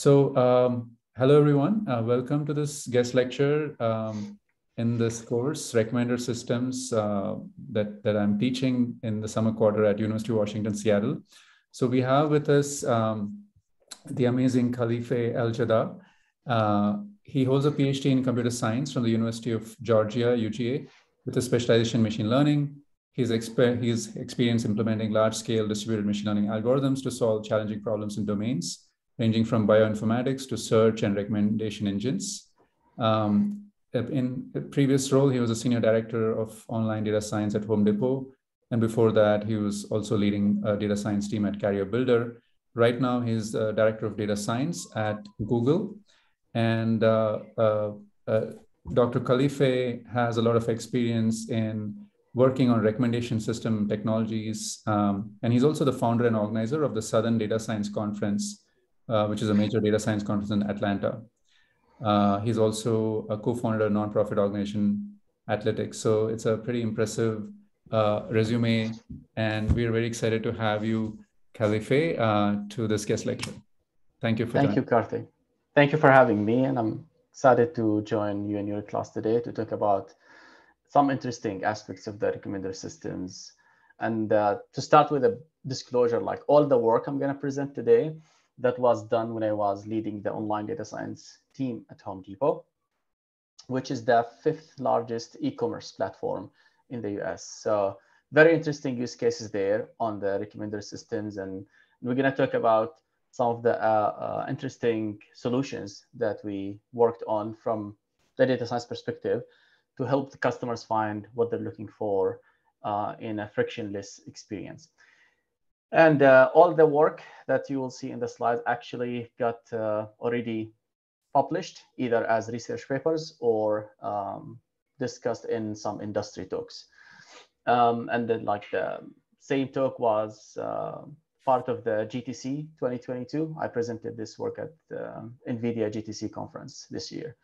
So, um, hello everyone. Uh, welcome to this guest lecture um, in this course, Recommender Systems, uh, that, that I'm teaching in the summer quarter at University of Washington, Seattle. So we have with us um, the amazing Khalifeh Al Jadda. Uh, he holds a PhD in computer science from the University of Georgia, UGA, with a specialization in machine learning. He's, exper- he's experienced implementing large-scale distributed machine learning algorithms to solve challenging problems in domains ranging from bioinformatics to search and recommendation engines. Um, in a previous role, he was a senior director of online data science at Home Depot. And before that, he was also leading a data science team at Career Builder. Right now, he's the director of data science at Google. And uh, uh, uh, Dr. Khalifeh has a lot of experience in working on recommendation system technologies. Um, and he's also the founder and organizer of the Southern Data Science Conference, uh, which is a major data science conference in Atlanta. Uh, he's also a co-founder of nonprofit organization Athletics. So it's a pretty impressive uh, resume, and we're very excited to have you, Khalifeh, uh, to this guest lecture. Thank you for Thank you, Karthik. Thank you for having me, and I'm excited to join you in your class today to talk about some interesting aspects of the recommender systems. And uh, to start with a disclosure, like all the work I'm going to present today that was done when I was leading the online data science team at Home Depot, which is the fifth largest e-commerce platform in the US. So very interesting use cases there on the recommender systems. And we're gonna talk about some of the uh, uh, interesting solutions that we worked on from the data science perspective to help the customers find what they're looking for uh, in a frictionless experience. And uh, all the work that you will see in the slides actually got uh, already published either as research papers or um, discussed in some industry talks. Um, and then like the same talk was uh, part of the GTC 2022. I presented this work at the NVIDIA GTC conference this year.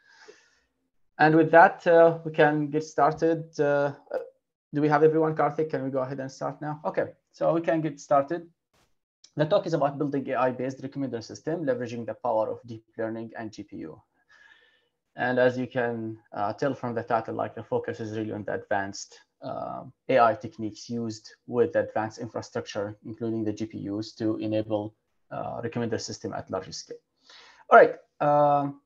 And with that, uh, we can get started. Uh, do we have everyone, Karthik? Can we go ahead and start now? Okay. So we can get started. The talk is about building AI-based recommender system, leveraging the power of deep learning and GPU. And as you can uh, tell from the title, like the focus is really on the advanced uh, AI techniques used with advanced infrastructure, including the GPUs to enable uh, recommender system at large scale. All right. Um,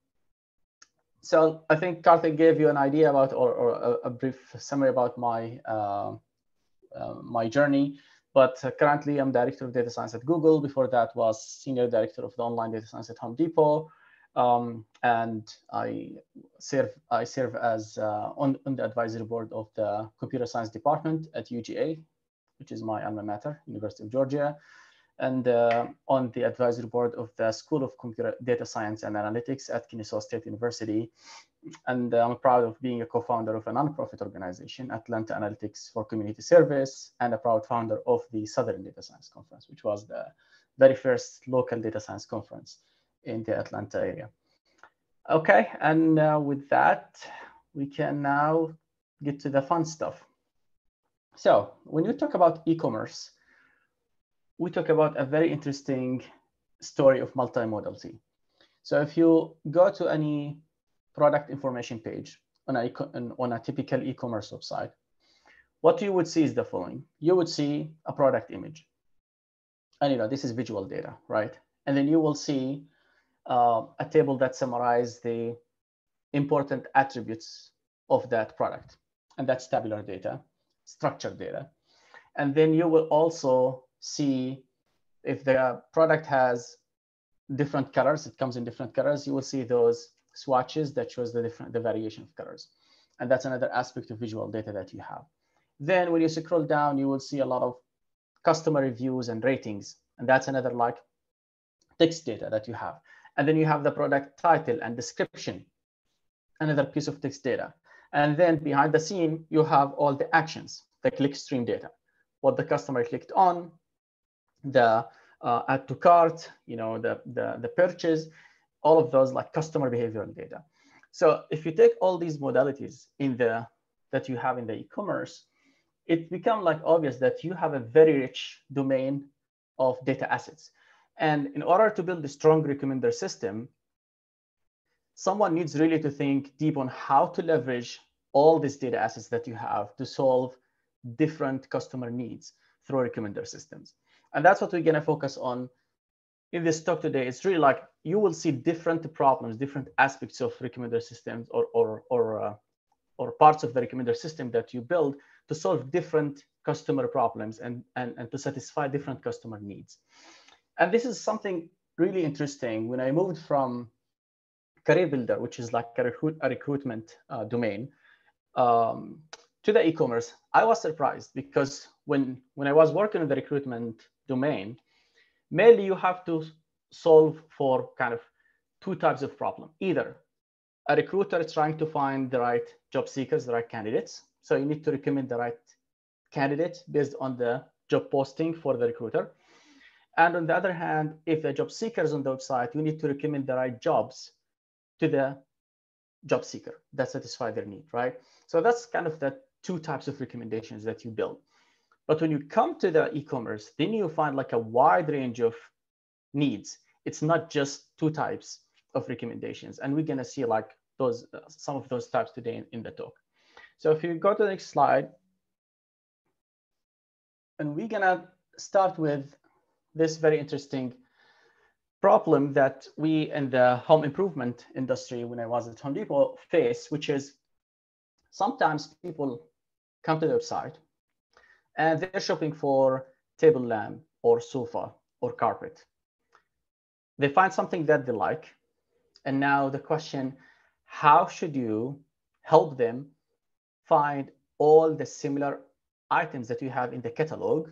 so I think Karthik gave you an idea about, or, or a, a, brief summary about my uh, uh, my journey. But uh, currently, I'm director of data science at Google. Before that, was senior director of the online data science at Home Depot, um, and I serve I serve as uh, on, on the advisory board of the computer science department at UGA, which is my alma mater, University of Georgia, and uh, on the advisory board of the School of Computer Data Science and Analytics at Kennesaw State University, and I'm proud of being a co-founder of a nonprofit organization, Atlanta Analytics for Community Service, and a proud founder of the Southern Data Science Conference, which was the very first local data science conference in the Atlanta area. Okay, and uh, with that, we can now get to the fun stuff. So when you talk about e-commerce, we talk about a very interesting story of multimodality. So if you go to any product information page on a, on a typical e-commerce website, what you would see is the following. You would see a product image. And you know, this is visual data, right? And then you will see uh, a table that summarizes the important attributes of that product. And that's tabular data, structured data. And then you will also see if the product has different colors, it comes in different colors, you will see those swatches that shows the different the variation of colors. And that's another aspect of visual data that you have. Then when you scroll down, you will see a lot of customer reviews and ratings. And that's another like text data that you have. And then you have the product title and description, another piece of text data. And then behind the scene, you have all the actions, the click stream data, what the customer clicked on, the uh, add to cart, you know, the, the, the purchase, all of those like customer behavioral data. So if you take all these modalities in the that you have in the e-commerce, it becomes like obvious that you have a very rich domain of data assets. And in order to build a strong recommender system, someone needs really to think deep on how to leverage all these data assets that you have to solve different customer needs through recommender systems. And that's what we're going to focus on in this talk today. It's really like you will see different problems, different aspects of recommender systems or, or, or, uh, or parts of the recommender system that you build to solve different customer problems and, and, and to satisfy different customer needs. And this is something really interesting. When I moved from Career Builder, which is like a, recruit, a recruitment uh, domain, um, to the e-commerce, I was surprised because when, when I was working in the recruitment domain, mainly you have to solve for kind of two types of problem. Either a recruiter is trying to find the right job seekers, the right candidates. So you need to recommend the right candidate based on the job posting for the recruiter. And on the other hand, if the job seekers on the website, you need to recommend the right jobs to the job seeker that satisfy their need, right? So that's kind of the two types of recommendations that you build. But when you come to the e-commerce, then you find like a wide range of needs. It's not just two types of recommendations. And we're gonna see like those uh, some of those types today in, in the talk. So if you go to the next slide, and we're gonna start with this very interesting problem that we in the home improvement industry when I was at Home Depot face, which is sometimes people come to the website and they're shopping for table lamp or sofa or carpet. They find something that they like. And now the question, how should you help them find all the similar items that you have in the catalog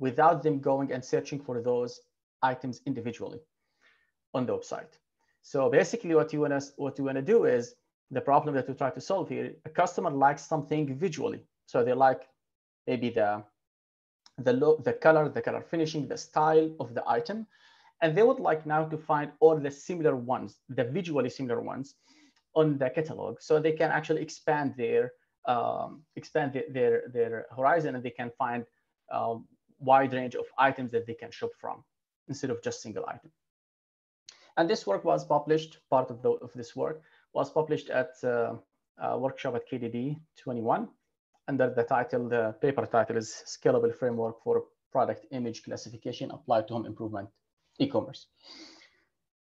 without them going and searching for those items individually on the website. So basically what you want to what you want to do is the problem that we try to solve here, a customer likes something visually. So they like maybe the the look, the color, the color finishing, the style of the item. And they would like now to find all the similar ones, the visually similar ones on the catalog. So they can actually expand their um, expand their, their, their horizon and they can find a wide range of items that they can shop from instead of just single item. And this work was published, part of, the, of this work was published at uh, a workshop at KDD 21 under the title, the paper title is Scalable Framework for Product Image Classification Applied to Home Improvement E-Commerce.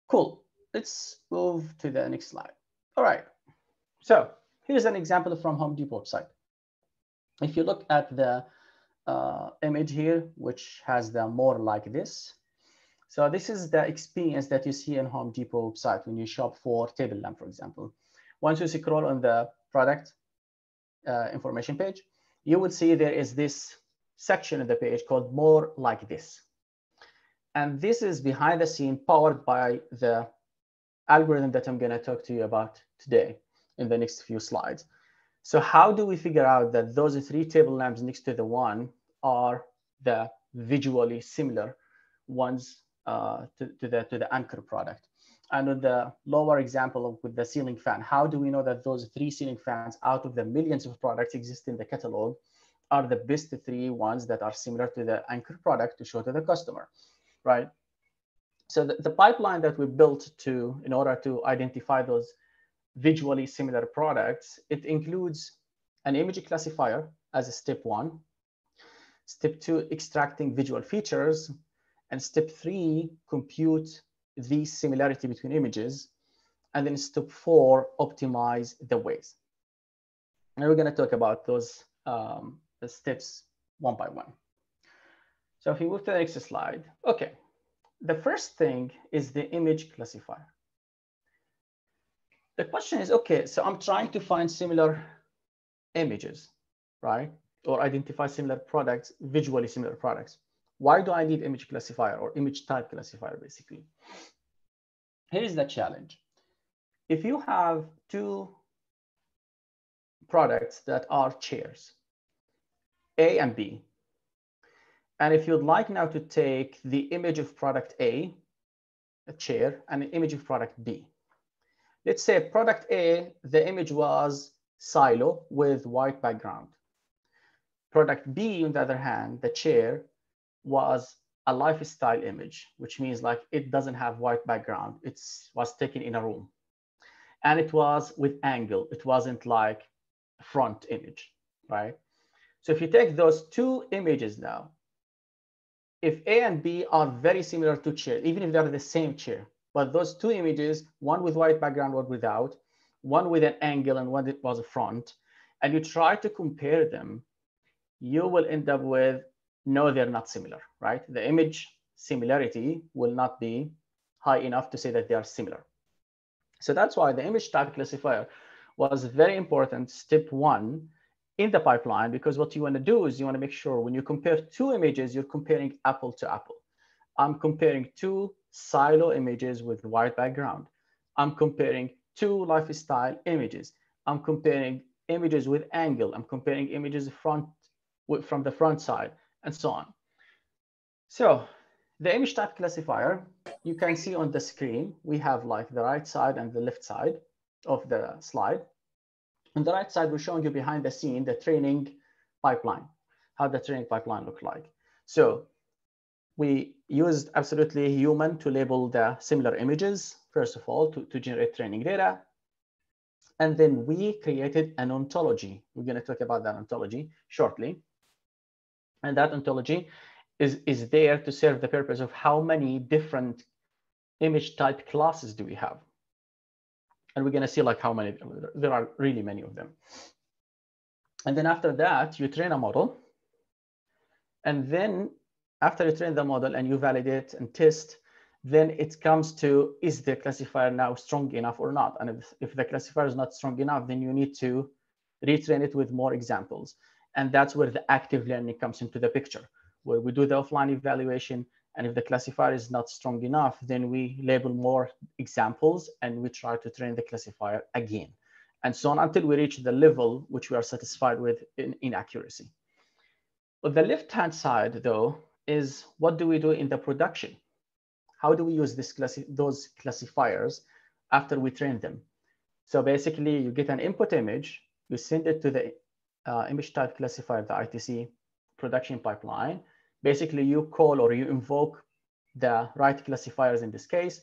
Cool, let's move to the next slide. All right, so here's an example from Home Depot website. If you look at the uh, image here, which has the more like this, so this is the experience that you see in Home Depot website when you shop for table lamp, for example. Once you scroll on the product uh, information page, you will see there is this section of the page called more like this. And this is behind the scene powered by the algorithm that I'm gonna talk to you about today in the next few slides. So how do we figure out that those three table lamps next to the one are the visually similar ones uh, to, to, the, to the anchor product. With the lower example of, with the ceiling fan, how do we know that those three ceiling fans out of the millions of products exist in the catalog are the best three ones that are similar to the anchor product to show to the customer, right? So the, the pipeline that we built to, in order to identify those visually similar products, it includes an image classifier as a step one, step two, extracting visual features, and step three, compute the similarity between images. And then step four, optimize the weights. And we're going to talk about those um, the steps one by one. So if you move to the next slide, okay. The first thing is the image classifier. The question is, okay, so I'm trying to find similar images, right? Or identify similar products, visually similar products. Why do I need image classifier or image type classifier, basically? Here's the challenge. If you have two products that are chairs, A and B, and if you'd like now to take the image of product A, a chair, and an image of product B. Let's say product A, the image was silo with white background. Product B, on the other hand, the chair, was a lifestyle image, which means like it doesn't have white background. It was taken in a room. And it was with angle. It wasn't like front image, right? So if you take those two images now, if A and B are very similar to chair, even if they're the same chair, but those two images, one with white background, one without, one with an angle and one that was a front, and you try to compare them, you will end up with no, they're not similar, right? The image similarity will not be high enough to say that they are similar. So that's why the image type classifier was very important, step one in the pipeline, because what you want to do is you want to make sure when you compare two images, you're comparing apple to apple. I'm comparing two silo images with white background. I'm comparing two lifestyle images. I'm comparing images with angle. I'm comparing images front from the front side and so on. So the image type classifier, you can see on the screen, we have like the right side and the left side of the slide. On the right side, we're showing you behind the scene, the training pipeline, how the training pipeline look like. So we used absolutely human to label the similar images, first of all, to, to generate training data. And then we created an ontology. We're going to talk about that ontology shortly. And that ontology is, is there to serve the purpose of how many different image type classes do we have. And we're going to see like how many, there are really many of them. And then after that, you train a model. And then after you train the model and you validate and test, then it comes to, is the classifier now strong enough or not? And if, if the classifier is not strong enough, then you need to retrain it with more examples. And that's where the active learning comes into the picture, where we do the offline evaluation. And if the classifier is not strong enough, then we label more examples and we try to train the classifier again. And so on until we reach the level which we are satisfied with in, in accuracy. The left-hand side, though, is what do we do in the production? How do we use this classi those classifiers after we train them? So basically, you get an input image, you send it to the uh, image type classifier, the ITC production pipeline. Basically, you call or you invoke the right classifiers in this case,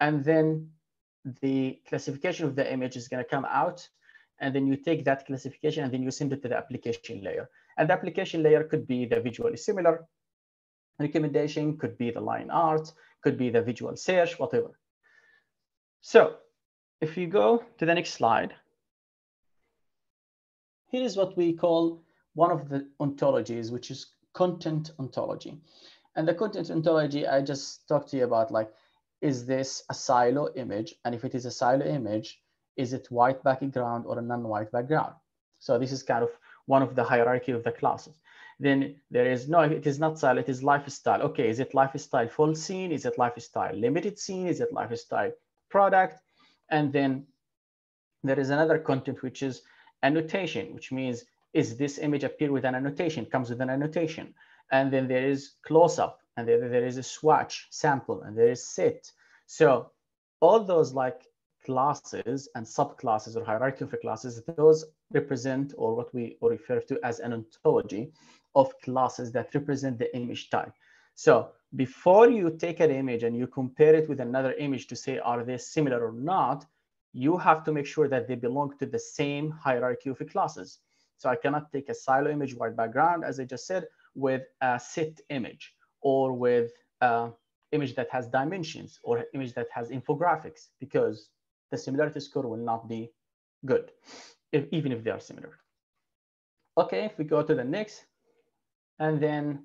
and then the classification of the image is going to come out, and then you take that classification and then you send it to the application layer. And the application layer could be the visually similar recommendation, could be the line art, could be the visual search, whatever. So if you go to the next slide, here is what we call one of the ontologies, which is content ontology. And the content ontology, I just talked to you about like, is this a silo image? And if it is a silo image, is it white background or a non-white background? So this is kind of one of the hierarchy of the classes. Then there is, no, it is not silo, it is lifestyle. Okay, is it lifestyle full scene? Is it lifestyle limited scene? Is it lifestyle product? And then there is another content, which is annotation, which means is this image appear with an annotation, comes with an annotation. And then there is close-up, and then there is a swatch sample, and there is sit. So all those like classes and subclasses or hierarchy of classes, those represent or what we refer to as an ontology of classes that represent the image type. So before you take an image and you compare it with another image to say, are they similar or not, you have to make sure that they belong to the same hierarchy of classes. So I cannot take a silo image white background, as I just said, with a sit image or with an image that has dimensions or image that has infographics because the similarity score will not be good, if, even if they are similar. Okay, if we go to the next, and then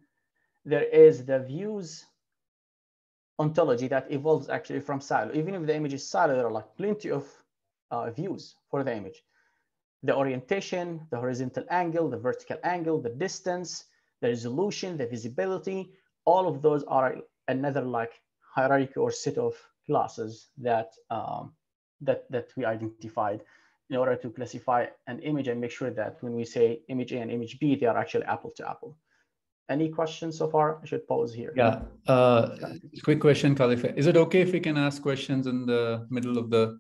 there is the views ontology that evolves actually from silo. Even if the image is silo, there are like plenty of uh, views for the image. The orientation, the horizontal angle, the vertical angle, the distance, the resolution, the visibility, all of those are another like hierarchy or set of classes that, um, that, that we identified in order to classify an image and make sure that when we say image A and image B, they are actually apple to apple. Any questions so far? I should pause here. Yeah. Uh, quick question, Khalifeh. Is it okay if we can ask questions in the middle of the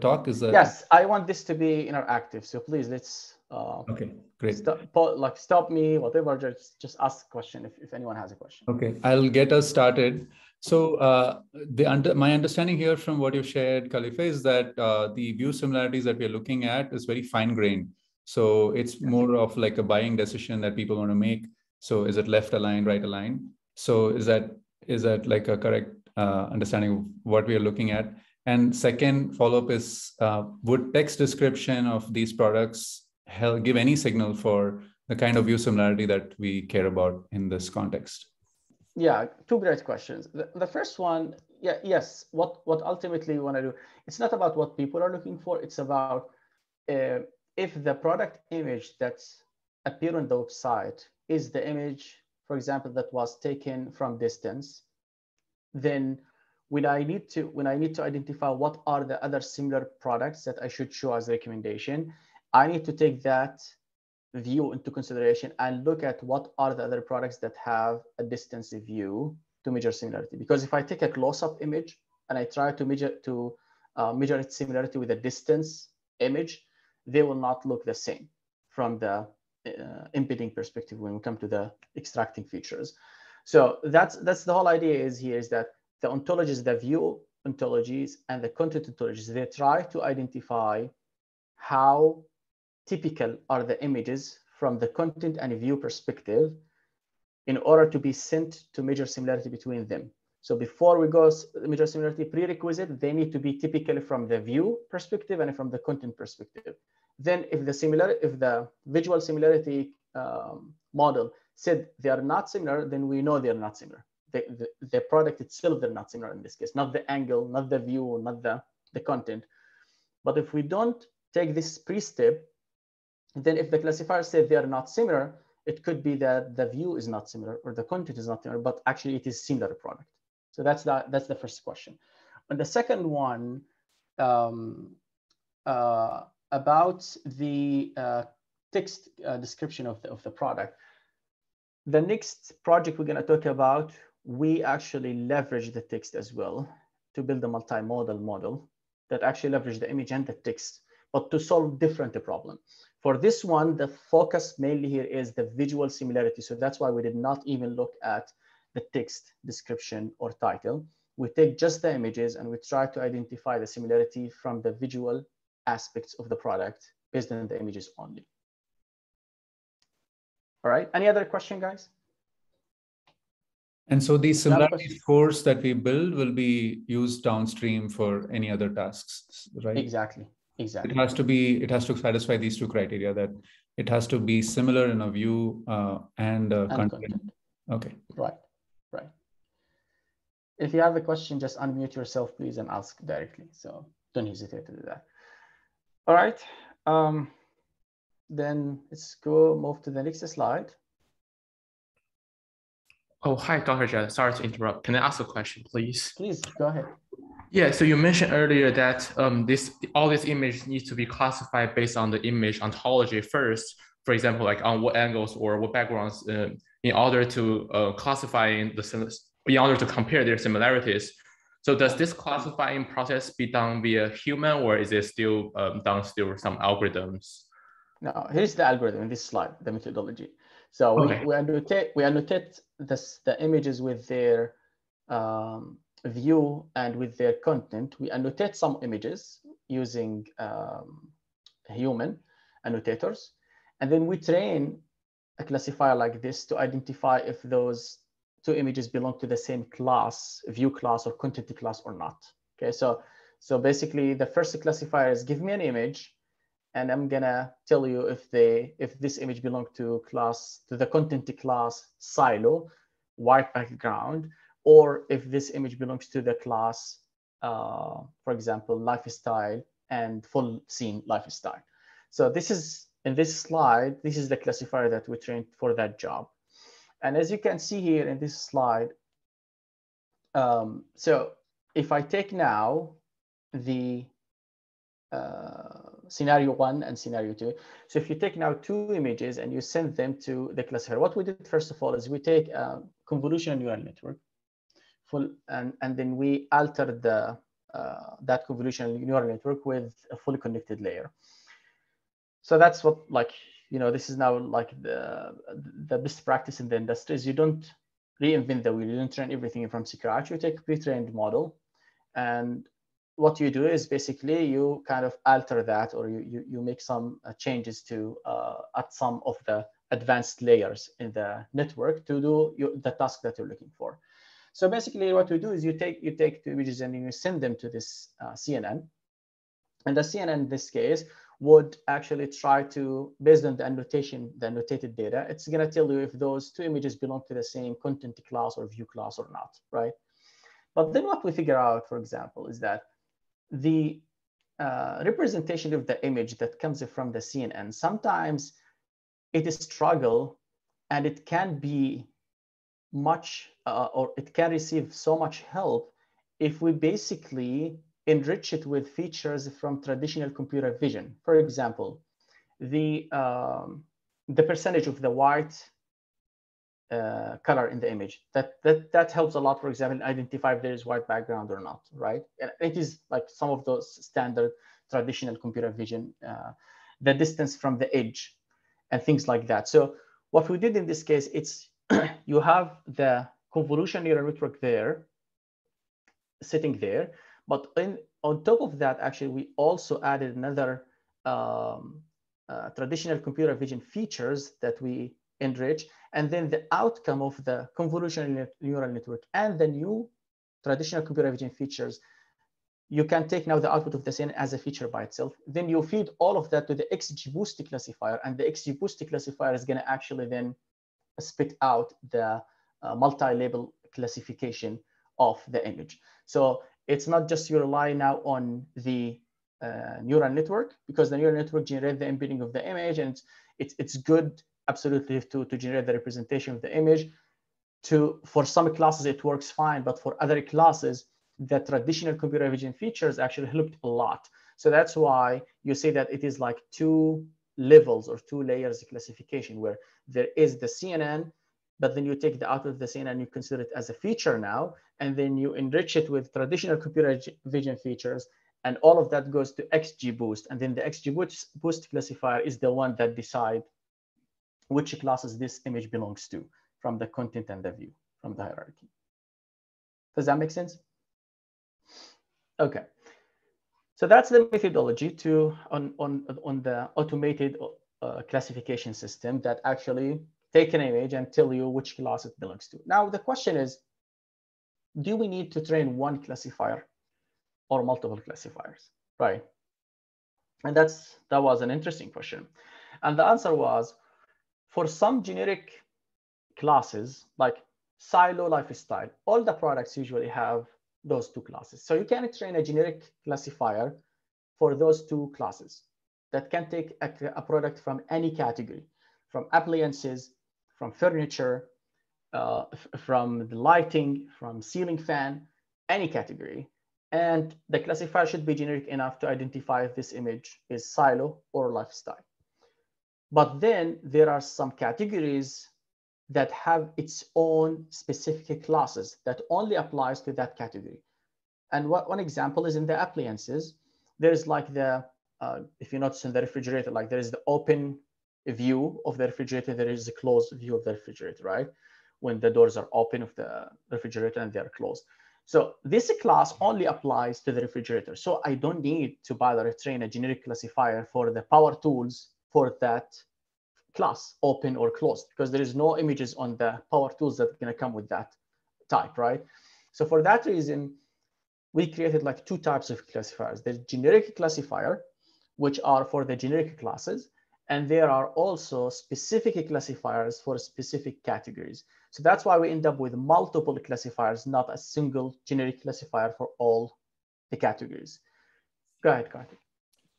talk? Is that? Yes, I want this to be interactive. So please let's uh, okay, great. Stop, like stop me, whatever. Just just ask a question if, if anyone has a question. Okay, I'll get us started. So uh, the under, my understanding here from what you've shared, Khalifeh, is that uh, the view similarities that we're looking at is very fine grained. So it's more of like a buying decision that people want to make. So is it left aligned, right aligned? So is that is that like a correct uh, understanding of what we are looking at? And second follow up is uh, would text description of these products help give any signal for the kind of view similarity that we care about in this context? Yeah, two great questions. The, the first one, yeah, yes. What what ultimately you want to do? It's not about what people are looking for. It's about uh, if the product image that's appear on the website is the image, for example, that was taken from distance, then when I need to when I need to identify what are the other similar products that I should show as recommendation, I need to take that view into consideration and look at what are the other products that have a distance view to measure similarity. Because if I take a close-up image and I try to measure to uh, measure its similarity with a distance image, they will not look the same from the uh, embedding perspective when we come to the extracting features. So that's that's the whole idea is here is that the ontologies, the view ontologies and the content ontologies, they try to identify how typical are the images from the content and view perspective in order to be sent to measure similarity between them. So before we go measure similarity prerequisite, they need to be typical from the view perspective and from the content perspective. Then if the similar, if the visual similarity um, model said they are not similar, then we know they are not similar. The, the, the product itself, they're not similar in this case, not the angle, not the view, not the, the content. But if we don't take this pre-step, then if the classifier said they are not similar, it could be that the view is not similar or the content is not similar, but actually it is similar product. So that's the, that's the first question. And the second one, um, uh, about the uh, text uh, description of the, of the product. The next project we're going to talk about, we actually leverage the text as well to build a multimodal model that actually leverage the image and the text, but to solve different problem. For this one, the focus mainly here is the visual similarity. So that's why we did not even look at the text description or title. We take just the images and we try to identify the similarity from the visual aspects of the product based on the images only. All right, any other question, guys? And so the similarity scores that we build will be used downstream for any other tasks, right? Exactly. Exactly. It has to be. It has to satisfy these two criteria. That it has to be similar in a view uh, and, uh, and content. content. Okay. Right. Right. If you have a question, just unmute yourself, please, and ask directly. So don't hesitate to do that. All right. Um, then let's go move to the next slide. Oh, hi, Dr. Jed. Sorry to interrupt. Can I ask a question, please? Please, go ahead. Yeah, so you mentioned earlier that um, this all these images need to be classified based on the image ontology first. For example, like on what angles or what backgrounds, uh, in order to uh, classifying the in order to compare their similarities. So does this classifying process be done via human, or is it still um, done through some algorithms? No, here's the algorithm in this slide, the methodology. So okay. we, we annotate we annotate this, the images with their um, view and with their content, we annotate some images using um, human annotators. And then we train a classifier like this to identify if those two images belong to the same class, view class or content class or not. Okay, so, so basically the first classifier is give me an image and I'm gonna tell you if they if this image belong to class to the content class silo, white background, or if this image belongs to the class, uh, for example, lifestyle and full scene lifestyle. So this is, in this slide, this is the classifier that we trained for that job. And as you can see here in this slide, um, so if I take now the uh, scenario one and scenario two. So if you take now two images and you send them to the classifier, what we did first of all is we take a convolutional neural network full, and, and then we alter the, uh, that convolutional neural network with a fully connected layer. So that's what like you know, this is now like the, the best practice in the industry is you don't reinvent the wheel. You don't train everything from scratch. You take pre-trained model and what you do is basically you kind of alter that or you, you, you make some uh, changes to uh, at some of the advanced layers in the network to do your, the task that you're looking for. So basically what we do is you take you take two images and you send them to this uh, CNN. And the CNN in this case would actually try to, based on the annotation, the annotated data, it's gonna tell you if those two images belong to the same content class or view class or not, right? But then what we figure out, for example, is that the uh, representation of the image that comes from the CNN, sometimes it is struggle and it can be much uh, or it can receive so much help if we basically enrich it with features from traditional computer vision. For example, the, um, the percentage of the white uh, color in the image. That, that, that helps a lot, for example, identify if there is white background or not, right? And it is like some of those standard traditional computer vision, uh, the distance from the edge and things like that. So what we did in this case, it's you have the convolution neural network there, sitting there, but in, on top of that, actually, we also added another um, uh, traditional computer vision features that we enrich and then the outcome of the convolutional neural network and the new traditional computer vision features, you can take now the output of the CNN as a feature by itself. Then you feed all of that to the XGBoost classifier, and the XGBoost classifier is going to actually then spit out the uh, multi-label classification of the image. So it's not just you rely now on the uh, neural network because the neural network generates the embedding of the image and it's, it's, it's good absolutely to, to generate the representation of the image. To For some classes, it works fine, but for other classes, the traditional computer vision features actually helped a lot. So that's why you see that it is like two levels or two layers of classification where there is the CNN, but then you take the output of the CNN and you consider it as a feature now, and then you enrich it with traditional computer vision features, and all of that goes to XGBoost. And then the XGBoost classifier is the one that decide which classes this image belongs to from the content and the view from the hierarchy. Does that make sense? Okay. So that's the methodology to on, on, on the automated uh, classification system that actually take an image and tell you which class it belongs to. Now the question is, do we need to train one classifier or multiple classifiers, right? And that's that was an interesting question. And the answer was, for some generic classes like silo lifestyle, all the products usually have those two classes. So you can train a generic classifier for those two classes that can take a, a product from any category, from appliances, from furniture, uh, from the lighting, from ceiling fan, any category. And the classifier should be generic enough to identify if this image is silo or lifestyle. But then there are some categories that have its own specific classes that only applies to that category. And what, one example is in the appliances. There's like the, uh, if you notice in the refrigerator, like there is the open view of the refrigerator, there is a closed view of the refrigerator, right? When the doors are open of the refrigerator and they're closed. So this class only applies to the refrigerator. So I don't need to bother train a generic classifier for the power tools for that class, open or closed, because there is no images on the power tools that are gonna come with that type, right? So for that reason, we created like two types of classifiers. There's generic classifier, which are for the generic classes, and there are also specific classifiers for specific categories. So that's why we end up with multiple classifiers, not a single generic classifier for all the categories. Go ahead, Karthik.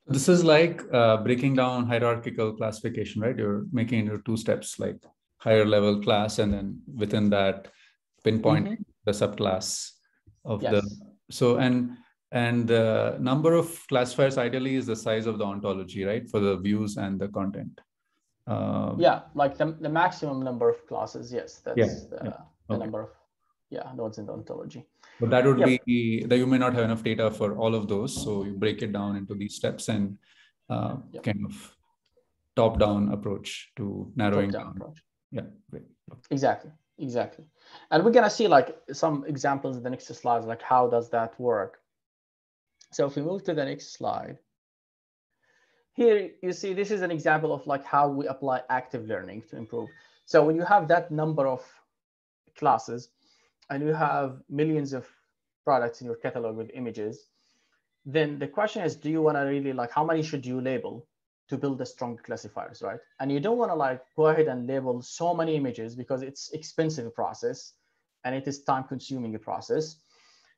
This is like uh, breaking down hierarchical classification, right? You're making into two steps, like higher level class, and then within that, pinpoint mm-hmm. the subclass of yes. the. So and and the number of classifiers ideally is the size of the ontology, right, for the views and the content. Um, yeah, like the, the maximum number of classes. Yes, that's yeah, the, yeah. the number of yeah nodes in the ontology. But that would yep. be that you may not have enough data for all of those. So you break it down into these steps and uh, yep. kind of top-down approach to narrowing Top-down down. approach. Yeah, great. Exactly, exactly. And we're gonna see like some examples in the next slides, like how does that work? So if we move to the next slide, here you see this is an example of like how we apply active learning to improve. So when you have that number of classes and you have millions of products in your catalog with images, then the question is, do you want to really like how many should you label to build the strong classifiers, right? And you don't want to like go ahead and label so many images because it's expensive process and it is time consuming a process.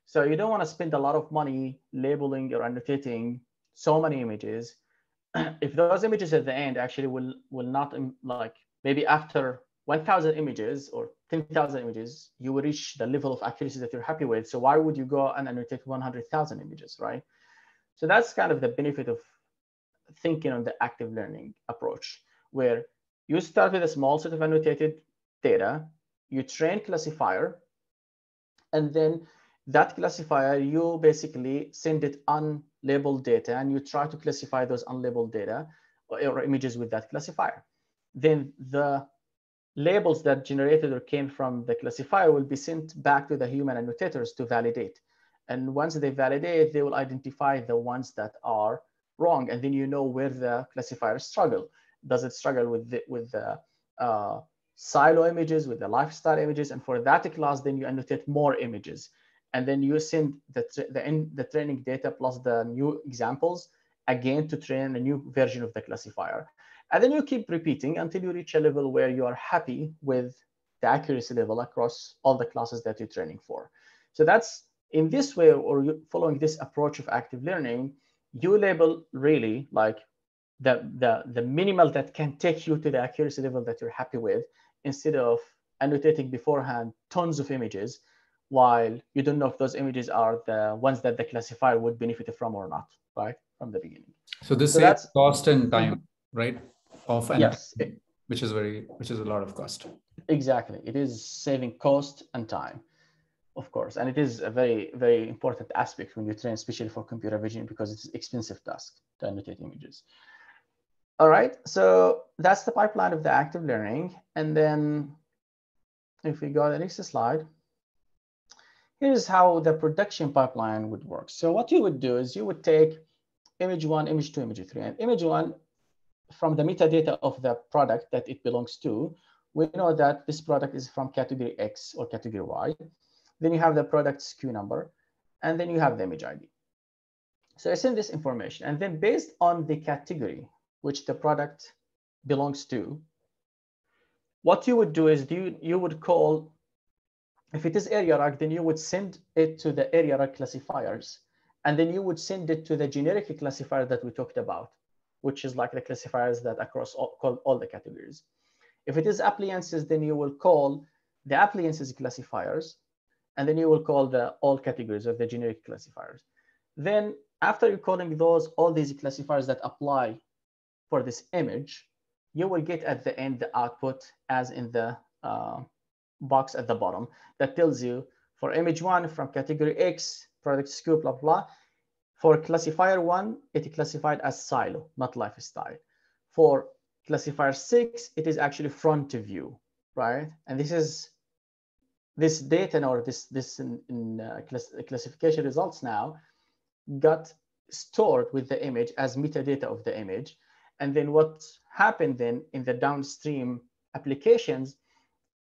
So you don't want to spend a lot of money labeling or annotating so many images. if those images at the end actually will will not um, like maybe after 1000 images or 10,000 images, you will reach the level of accuracy that you're happy with. So why would you go and annotate 100,000 images, right? So that's kind of the benefit of thinking on the active learning approach, where you start with a small set of annotated data, you train classifier, and then that classifier, you basically send it unlabeled data and you try to classify those unlabeled data or, images with that classifier. Then the labels that generated or came from the classifier will be sent back to the human annotators to validate. And once they validate, they will identify the ones that are wrong. And then you know where the classifier struggle. Does it struggle with the, with the uh, silo images, with the lifestyle images? And for that class, then you annotate more images. And then you send the, the, the training data plus the new examples again to train a new version of the classifier. And then you keep repeating until you reach a level where you are happy with the accuracy level across all the classes that you're training for. So that's in this way, or following this approach of active learning, you label really like the, the, the minimal that can take you to the accuracy level that you're happy with instead of annotating beforehand tons of images while you don't know if those images are the ones that the classifier would benefit from or not, right? From the beginning. So this so saves cost and time, right? Of an yes. which is very which is a lot of cost. Exactly. It is saving cost and time, of course. And it is a very, very important aspect when you train, especially for computer vision, because it's expensive task to annotate images. All right, so that's the pipeline of the active learning. And then if we go to the next slide, here's how the production pipeline would work. So what you would do is you would take image one, image two, image three. And image one, from the metadata of the product that it belongs to, we know that this product is from category X or category Y. Then you have the product SKU number, and then you have the image ID. So I send this information, and then based on the category which the product belongs to, what you would do is you, you would call, if it is area arc, then you would send it to the area arc classifiers, and then you would send it to the generic classifier that we talked about which is like the classifiers that across all, call all the categories. If it is appliances, then you will call the appliances classifiers, and then you will call the all categories of the generic classifiers. Then after you're calling those, all these classifiers that apply for this image, you will get at the end the output as in the uh, box at the bottom that tells you for image one from category X, product SKU, blah, blah, for classifier one, it classified as silo, not lifestyle. For classifier six, it is actually front view, right? And this is this data or this this in, in uh, class, classification results now got stored with the image as metadata of the image. And then what happened then in the downstream applications,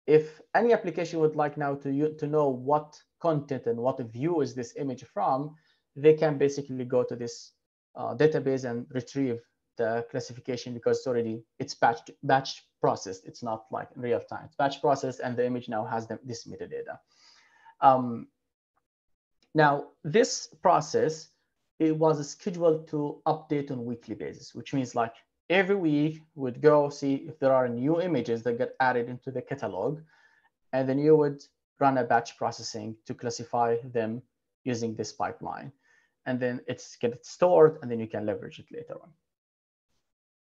if any application would like now to, to know what content and what view is this image from, they can basically go to this uh, database and retrieve the classification because it's already it's batch batch processed. It's not like in real time. It's batch processed, and the image now has the, this metadata. Um, now, this process it was scheduled to update on weekly basis, which means like every week would go see if there are new images that get added into the catalog, and then you would run a batch processing to classify them using this pipeline and then it's get stored and then you can leverage it later on.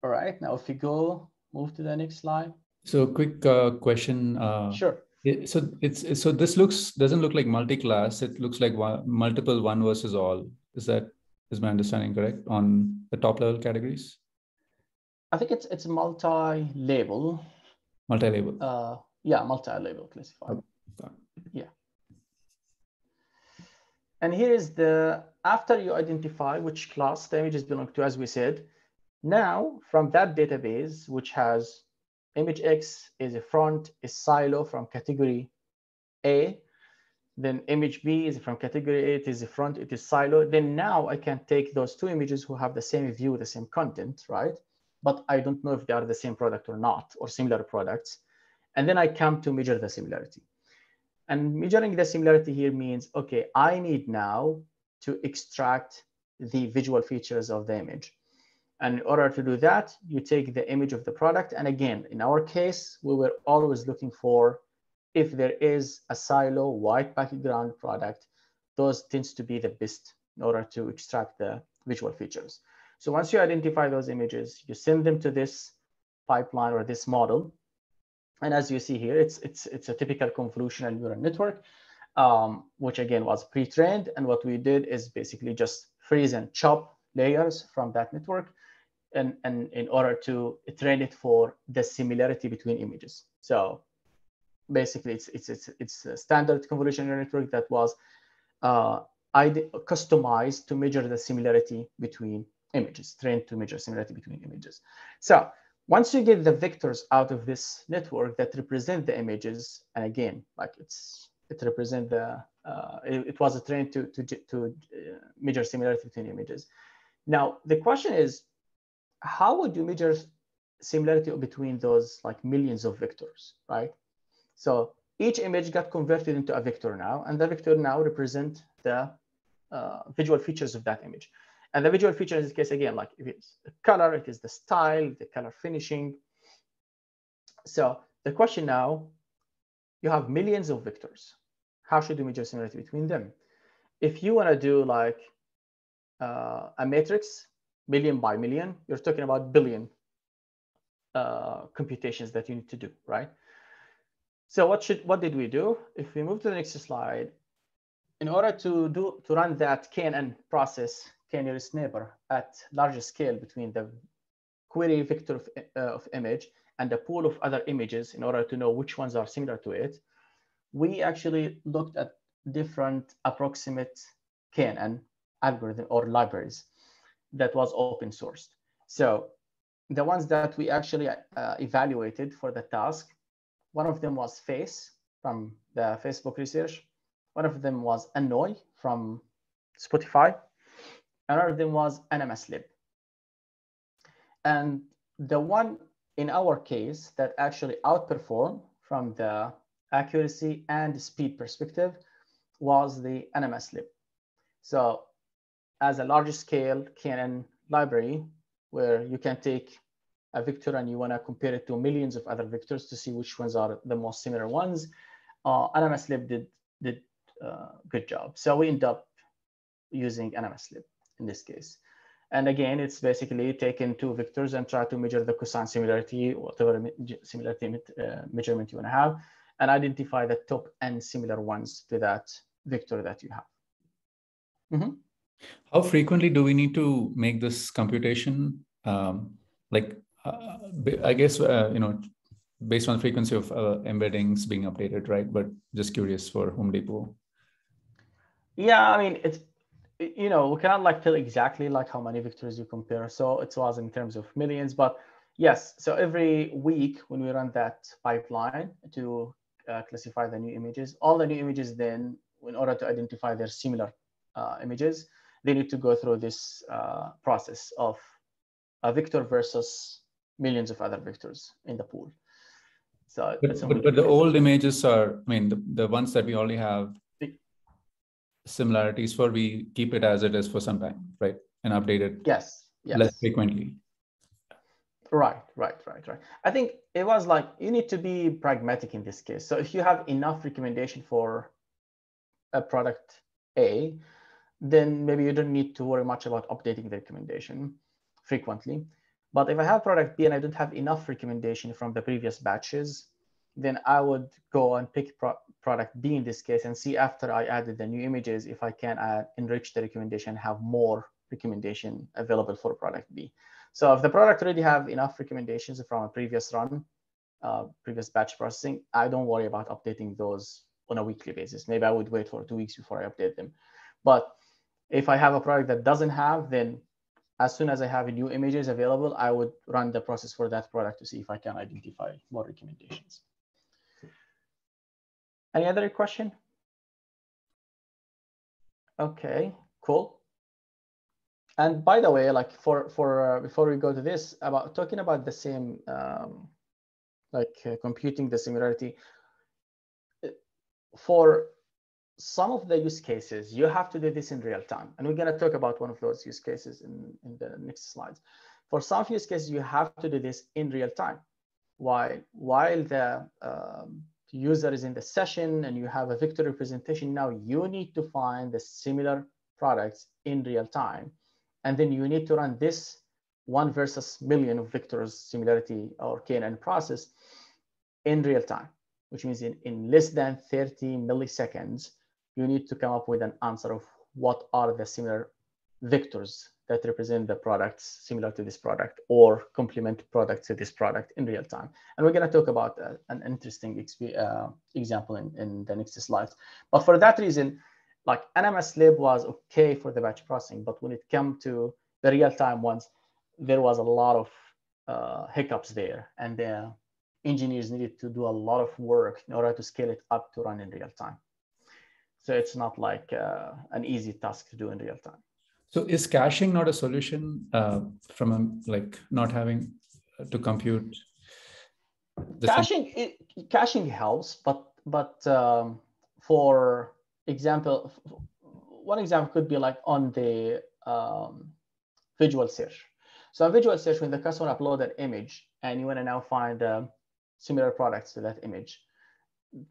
All right, now if you go, move to the next slide. So quick uh, question. Uh, sure. It, so it's so this looks doesn't look like multi-class. It looks like one, multiple one versus all. Is that is my understanding correct on the top level categories? I think it's it's multi-label. Multi-label. Uh, yeah, multi-label classifier. Okay. Yeah. And here is the, after you identify which class the images belong to, as we said, now from that database, which has image X is a front, is silo from category A, then image B is from category A, it is a front, it is silo. Then now I can take those two images who have the same view, the same content, right? But I don't know if they are the same product or not, or similar products. And then I come to measure the similarity. And measuring the similarity here means, okay, I need now to extract the visual features of the image. And in order to do that, you take the image of the product. And again, in our case, we were always looking for if there is a silo white background product, those tends to be the best in order to extract the visual features. So once you identify those images, you send them to this pipeline or this model. And as you see here, it's, it's, it's a typical convolutional neural network, um, which again was pre-trained. And what we did is basically just freeze and chop layers from that network and, and in order to train it for the similarity between images. So basically it's, it's, it's, it's a standard convolutional neural network that was uh, customized to measure the similarity between images, trained to measure similarity between images. So once you get the vectors out of this network that represent the images, and again, like it's it represent the uh, it, it, was trained to to to uh, measure similarity between images. Now the question is, how would you measure similarity between those like millions of vectors, right? So each image got converted into a vector now, and the vector now represent the uh, visual features of that image. And the visual feature in this case, again, like if it's the color, it is the style, the color finishing. So the question now, you have millions of vectors. How should you measure similarity between them? If you want to do like uh, a matrix, million by million, you're talking about billion uh, computations that you need to do, right? So what should what did we do? If we move to the next slide, in order to do to run that KNN process k-nearest neighbor at larger scale between the query vector of, uh, of image and a pool of other images in order to know which ones are similar to it, we actually looked at different approximate KNN algorithm or libraries that was open sourced. So the ones that we actually uh, evaluated for the task, one of them was Faiss from the Facebook research. One of them was Annoy from Spotify. Another of them was NMSLib. And the one in our case that actually outperformed from the accuracy and speed perspective was the NMSLib. So as a large scale KNN library where you can take a vector and you want to compare it to millions of other vectors to see which ones are the most similar ones, uh, NMSLib did, did uh, good job. So we end up using NMSLib in this case. And again, it's basically taking two vectors and try to measure the cosine similarity, whatever similarity uh, measurement you want to have, and identify the top n similar ones to that vector that you have. Mm -hmm. How frequently do we need to make this computation? Um, like, uh, I guess, uh, you know, based on the frequency of uh, embeddings being updated, right? But just curious for Home Depot. Yeah, I mean, it's you know, we cannot like tell exactly like how many vectors you compare. So it was in terms of millions, but yes. So every week when we run that pipeline to uh, classify the new images, all the new images then, in order to identify their similar uh, images, they need to go through this uh, process of a vector versus millions of other vectors in the pool. So, but, but, but the old images are, I mean, the, the ones that we already have similarities for, we keep it as it is for some time, right? And update it yes, yes. less frequently. Right, right, right, right. I think it was like you need to be pragmatic in this case. So if you have enough recommendation for a product A, then maybe you don't need to worry much about updating the recommendation frequently. But if I have product B and I don't have enough recommendation from the previous batches, then I would go and pick pro product B in this case and see after I added the new images if I can add, enrich the recommendation, have more recommendation available for product B. So if the product already have enough recommendations from a previous run, uh, previous batch processing, I don't worry about updating those on a weekly basis. Maybe I would wait for two weeks before I update them. But if I have a product that doesn't have, then as soon as I have new images available, I would run the process for that product to see if I can identify more recommendations. Any other question? Okay, cool. And by the way, like for for uh, before we go to this, about talking about the same, um, like uh, computing the similarity. Uh, for some of the use cases, you have to do this in real time. And we're going to talk about one of those use cases in, in the next slides. For some use cases, you have to do this in real time. While, while the um, user is in the session and you have a vector representation, now you need to find the similar products in real time. And then you need to run this one versus million of vectors similarity or KNN process in real time, which means in, in less than 30 milliseconds, you need to come up with an answer of what are the similar vectors that represent the products similar to this product or complement products to this product in real time. And we're going to talk about uh, an interesting uh, example in, in the next slides. But for that reason, like NMS NMSLib was okay for the batch processing, but when it came to the real-time ones, there was a lot of uh, hiccups there. And the engineers needed to do a lot of work in order to scale it up to run in real time. So it's not like uh, an easy task to do in real time. So is caching not a solution uh, from a, like not having to compute? Caching it, caching helps, but but um, for example, one example could be like on the um, visual search. So on visual search, when the customer upload an image and you want to now find uh, similar products to that image,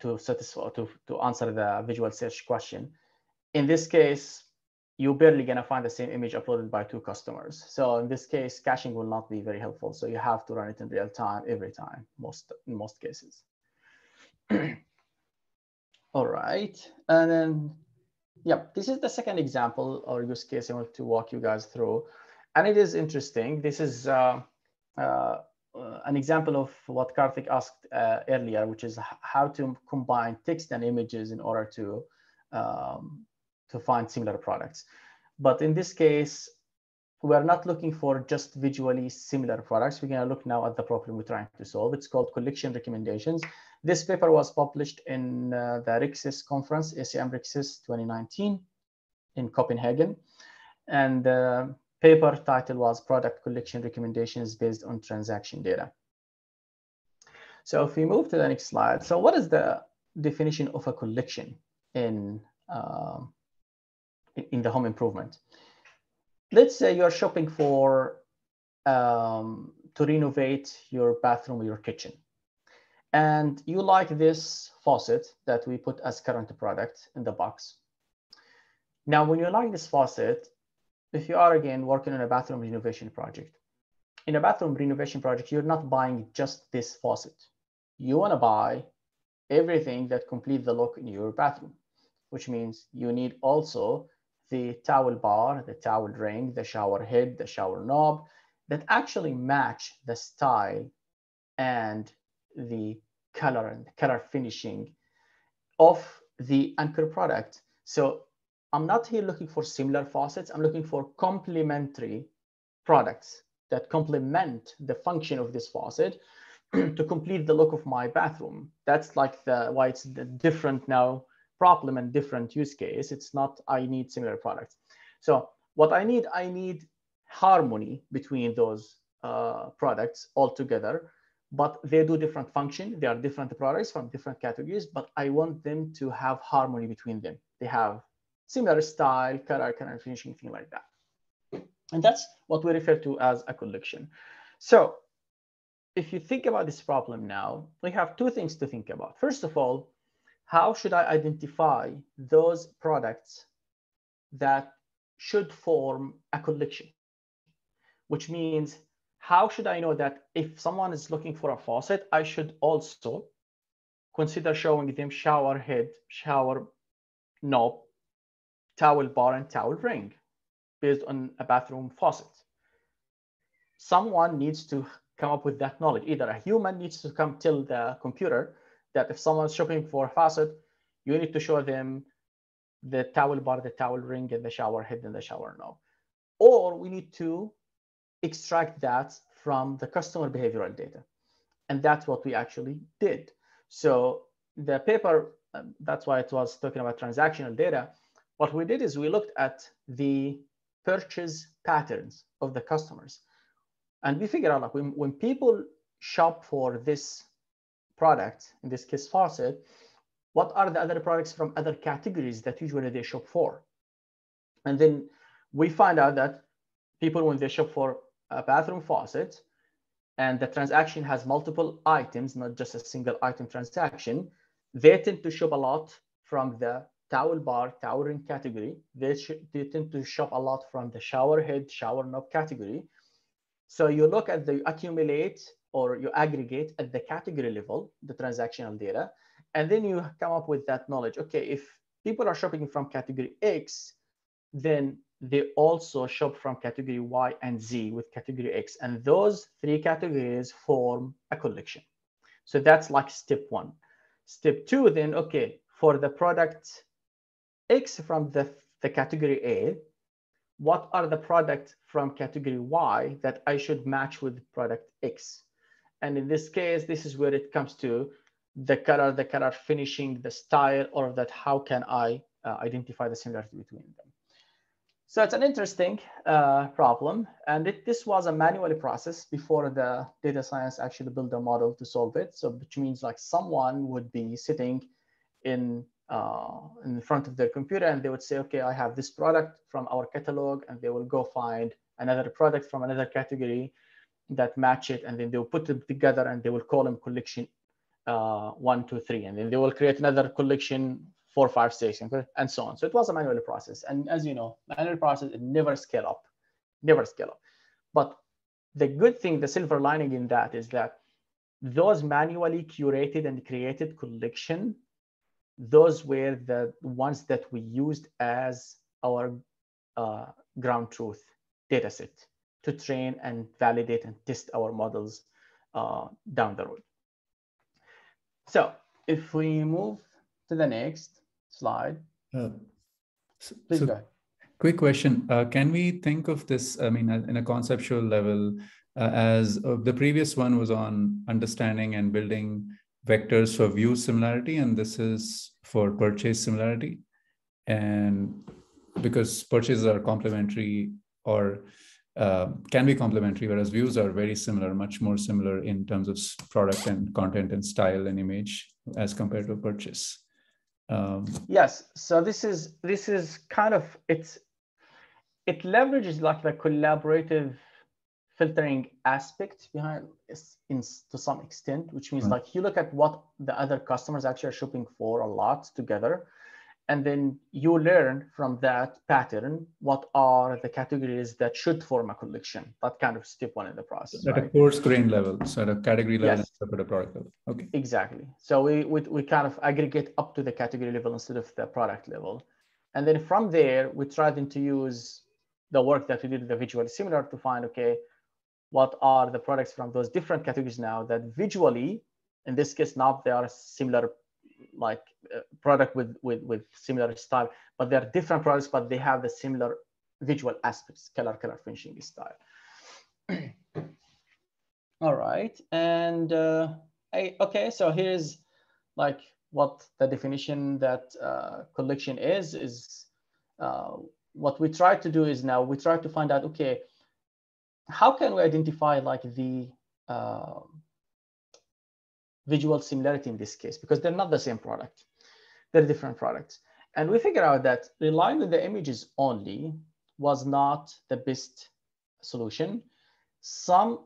to satisfy to, to answer the visual search question. In this case, you're barely gonna find the same image uploaded by two customers. So in this case, caching will not be very helpful. So you have to run it in real time every time, most in most cases. All right, and then, yeah, this is the second example or use case I want to walk you guys through. And it is interesting. This is uh, uh, an example of what Karthik asked uh, earlier, which is how to combine text and images in order to um, to find similar products. But in this case, we're not looking for just visually similar products. We're going to look now at the problem we're trying to solve. It's called collection recommendations. This paper was published in uh, the RecSys conference, ACM RecSys 2019 in Copenhagen. And the paper title was product collection recommendations based on transaction data. So if we move to the next slide, so what is the definition of a collection in, uh, in the home improvement? Let's say you're shopping for um, to renovate your bathroom or your kitchen. And you like this faucet that we put as current product in the box. Now, when you like this faucet, if you are again working on a bathroom renovation project, in a bathroom renovation project, you're not buying just this faucet. You want to buy everything that complete the look in your bathroom, which means you need also the towel bar, the towel ring, the shower head, the shower knob that actually match the style and the color and the color finishing of the anchor product. So I'm not here looking for similar faucets. I'm looking for complementary products that complement the function of this faucet to complete the look of my bathroom. That's like the why it's different now problem and different use case. It's not I need similar products. So what I need, I need harmony between those uh, products altogether, but they do different function. They are different products from different categories, but I want them to have harmony between them. They have similar style, color, color finishing, thing like that. And that's what we refer to as a collection. So if you think about this problem now, we have two things to think about. First of all, how should I identify those products that should form a collection? Which means, how should I know that if someone is looking for a faucet, I should also consider showing them shower head, shower knob, towel bar and towel ring. based on a bathroom faucet. Someone needs to come up with that knowledge. Either a human needs to come tell the computer that if someone's shopping for a faucet, you need to show them the towel bar, the towel ring, and the shower head and the shower knob. Or we need to extract that from the customer behavioral data. And that's what we actually did. So the paper, um, that's why it was talking about transactional data. What we did is we looked at the purchase patterns of the customers. And we figured out like when, when people shop for this product, in this case faucet, what are the other products from other categories that usually they shop for? And then we find out that people, when they shop for a bathroom faucet, and the transaction has multiple items, not just a single item transaction, they tend to shop a lot from the towel bar, towel ring category. They, they tend to shop a lot from the shower head, shower knob category. So you look at the accumulate or you aggregate at the category level, the transactional data, and then you come up with that knowledge. Okay, if people are shopping from category X, then they also shop from category Y and Z with category X. And those three categories form a collection. So that's like step one. Step two, then, okay, for the product X from the, the category A, what are the products from category Y that I should match with product X? And in this case, this is where it comes to the color, the color finishing, the style, or that how can I uh, identify the similarity between them. So it's an interesting uh, problem. And it, this was a manually process before the data science actually built a model to solve it. So which means like someone would be sitting in, uh, in front of their computer and they would say, okay, I have this product from our catalog and they will go find another product from another category that match it. And then they'll put them together and they will call them collection uh, one, two, three. And then they will create another collection four, five, six, and so on. So it was a manual process. And as you know, manual process, it never scale up, never scale up. But the good thing, the silver lining in that is that those manually curated and created collection, those were the ones that we used as our uh, ground truth data set to train and validate and test our models uh, down the road. So if we move to the next, slide. Uh, so, Please so go ahead. Quick question. Uh, can we think of this, I mean, in a conceptual level, uh, as uh, the previous one was on understanding and building vectors for view similarity, and this is for purchase similarity. And because purchases are complementary or uh, can be complementary, whereas views are very similar, much more similar in terms of product and content and style and image as compared to purchase. Um, yes. So this is this is kind of it's it leverages like the collaborative filtering aspect behind in to some extent, which means right. like you look at what the other customers actually are shopping for a lot together, and then you learn from that pattern what are the categories that should form a collection. That kind of step one in the process at right? a coarse grain level so at a category level yes. instead of a product level. Okay. Exactly. So we, we we kind of aggregate up to the category level instead of the product level. And then from there we tried to use the work that we did the visually similar to find okay what are the products from those different categories now that visually in this case now they are similar like uh, product with, with, with similar style, but they're different products, but they have the similar visual aspects, color, color finishing style. All right, and uh, I, okay, so here's like what the definition that uh, collection is, is uh, what we try to do is now we try to find out, okay, how can we identify like the uh, visual similarity in this case because they're not the same product. They're different products. And we figured out that relying on the images only was not the best solution. Some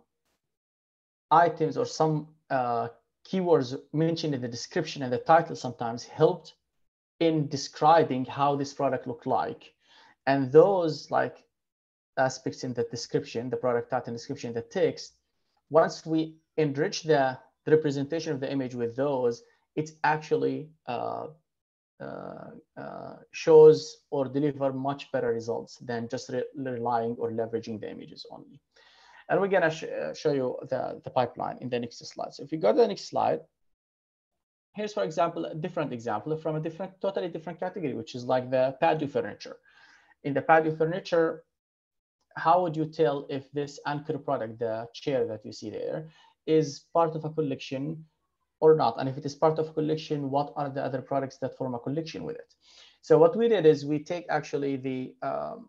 items or some uh, keywords mentioned in the description and the title sometimes helped in describing how this product looked like. And those like aspects in the description, the product title description, the text, once we enrich the the representation of the image with those, it's actually uh, uh, uh, shows or deliver much better results than just re relying or leveraging the images only. And we're gonna sh uh, show you the, the pipeline in the next slide. So if you go to the next slide, here's for example, a different example from a different, totally different category, which is like the patio furniture. In the patio furniture, how would you tell if this anchor product, the chair that you see there, is part of a collection or not? And if it is part of a collection, what are the other products that form a collection with it? So what we did is we take actually the, um,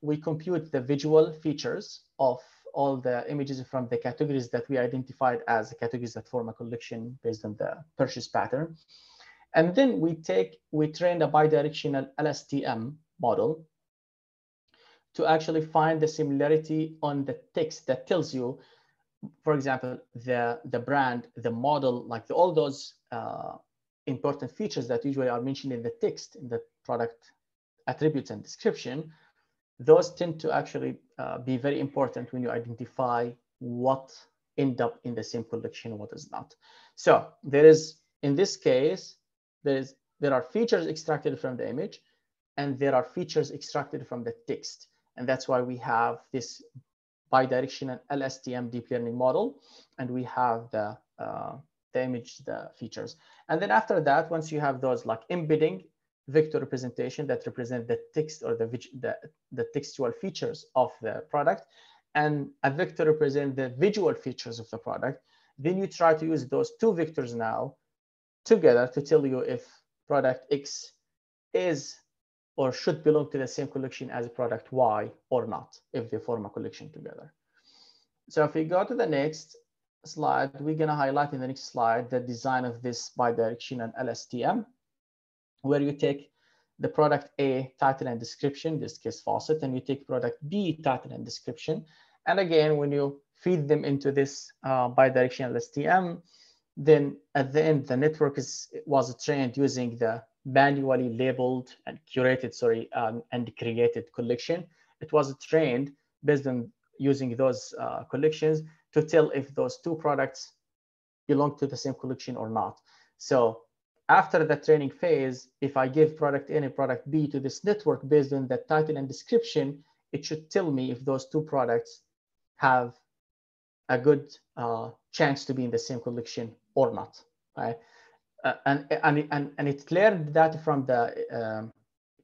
we compute the visual features of all the images from the categories that we identified as categories that form a collection based on the purchase pattern. And then we take, we train a bidirectional LSTM model to actually find the similarity on the text that tells you, for example, the, the brand, the model, like the, all those uh, important features that usually are mentioned in the text, in the product attributes and description, those tend to actually uh, be very important when you identify what end up in the same collection, what is not. So there is, in this case, there is there are features extracted from the image, and there are features extracted from the text. And that's why we have this bidirectional LSTM deep learning model, and we have the, uh, the image, the features. And then after that, once you have those like embedding vector representation that represent the text or the, the, the textual features of the product, and a vector represent the visual features of the product, then you try to use those two vectors now together to tell you if product X is or should belong to the same collection as product Y or not, if they form a collection together. So if we go to the next slide, we're gonna highlight in the next slide the design of this bidirectional LSTM, where you take the product A title and description, this case faucet, and you take product B title and description. And again, when you feed them into this uh, bidirectional LSTM, then at the end, the network is was trained using the manually labeled and curated, sorry, um, and created collection. It was trained based on using those uh, collections to tell if those two products belong to the same collection or not. So after the training phase, if I give product A and product B to this network based on the title and description, it should tell me if those two products have a good uh, chance to be in the same collection or not, right? Uh, and, and, and, it learned that from the um,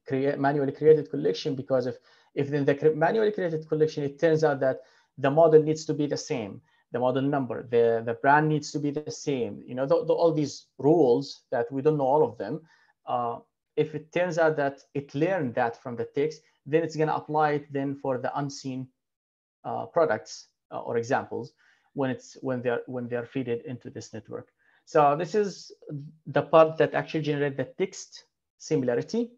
create, manually created collection because if, if in the manually created collection, it turns out that the model needs to be the same, the model number, the, the brand needs to be the same, you know, the, the, all these rules that we don't know all of them. Uh, if it turns out that it learned that from the text, then it's going to apply it then for the unseen uh, products uh, or examples when it's when they're when they're fed into this network. So this is the part that actually generate the text similarity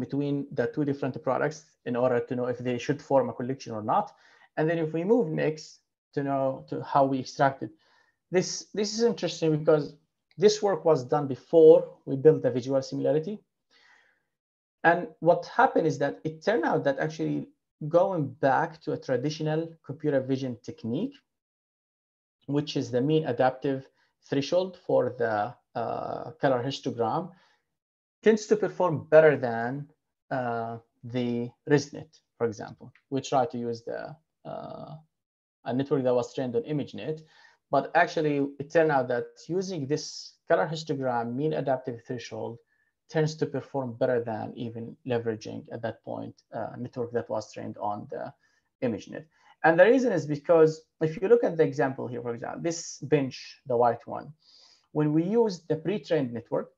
between the two different products in order to know if they should form a collection or not. And then if we move next to know to how we extracted, this, this is interesting because this work was done before we built the visual similarity. And what happened is that it turned out that actually going back to a traditional computer vision technique, which is the mean adaptive threshold for the uh, color histogram tends to perform better than uh, the ResNet, for example. We try to use the uh, a network that was trained on ImageNet, but actually it turned out that using this color histogram mean adaptive threshold tends to perform better than even leveraging at that point a network that was trained on the ImageNet. And the reason is because if you look at the example here, for example, this bench, the white one, when we use the pre-trained network,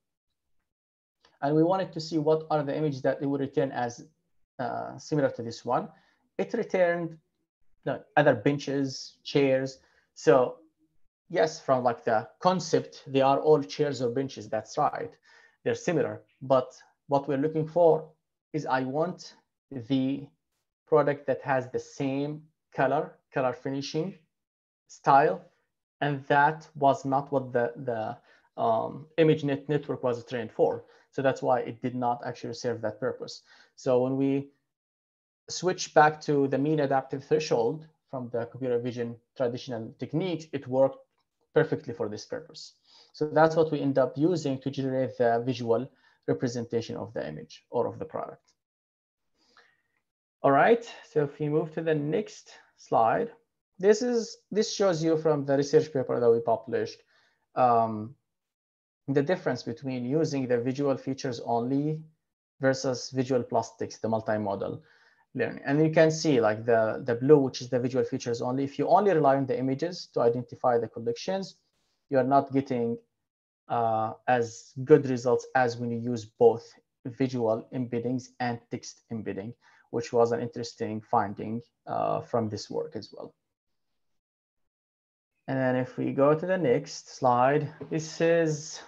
and we wanted to see what are the images that it would return as uh, similar to this one, it returned the other benches, chairs. So yes, from like the concept, they are all chairs or benches. That's right. They're similar. But what we're looking for is I want the product that has the same color, color finishing style. And that was not what the, the um, ImageNet network was trained for. So that's why it did not actually serve that purpose. So when we switch back to the mean adaptive threshold from the computer vision traditional techniques, it worked perfectly for this purpose. So that's what we end up using to generate the visual representation of the image or of the product. All right, so if we move to the next slide, this is this shows you from the research paper that we published um, the difference between using the visual features only versus visual plastics, the multimodal learning. And you can see like the, the blue, which is the visual features only. If you only rely on the images to identify the collections, you're not getting uh, as good results as when you use both visual embeddings and text embedding, which was an interesting finding uh, from this work as well. And then if we go to the next slide, this is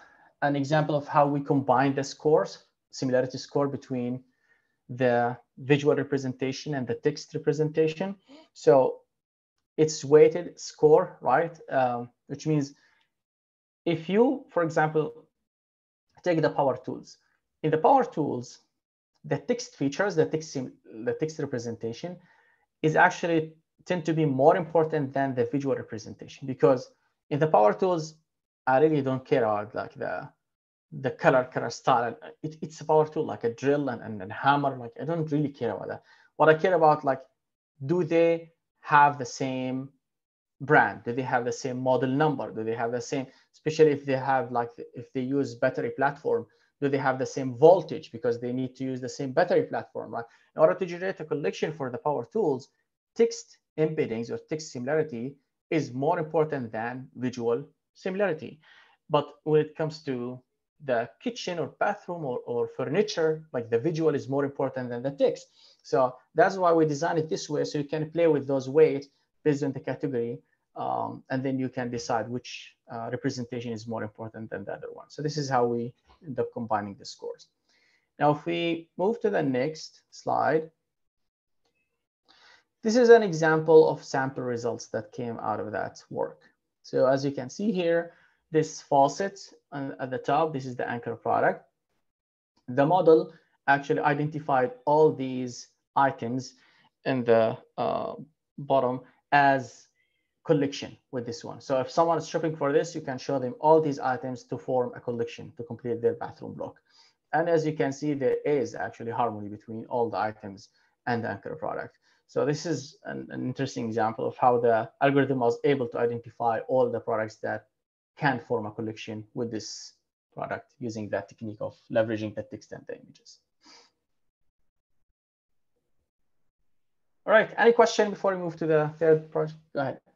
an example of how we combine the scores, similarity score between the visual representation and the text representation. So it's weighted score, right? Um, which means if you, for example, take the power tools. In the power tools, the text features, the text, the text representation is actually tend to be more important than the visual representation because in the power tools, I really don't care about like the the color color style. It, it's a power tool like a drill and, and, and hammer. Like I don't really care about that. What I care about like, do they have the same brand? Do they have the same model number? Do they have the same, especially if they have like if they use battery platform, do they have the same voltage because they need to use the same battery platform, right? In order to generate a collection for the power tools, text embeddings or text similarity is more important than visual similarity. But when it comes to the kitchen or bathroom or, or furniture, like the visual is more important than the text. So that's why we design it this way. So you can play with those weights based on the category. Um, and then you can decide which uh, representation is more important than the other one. So this is how we end up combining the scores. Now, if we move to the next slide, this is an example of sample results that came out of that work. So as you can see here, this faucet at the top, this is the anchor product. The model actually identified all these items in the uh, bottom as collection with this one. So if someone is shopping for this, you can show them all these items to form a collection to complete their bathroom block. And as you can see, there is actually harmony between all the items and the anchor product. So this is an, an interesting example of how the algorithm was able to identify all the products that can form a collection with this product using that technique of leveraging the text and the images. All right, any question before we move to the third project? Go ahead.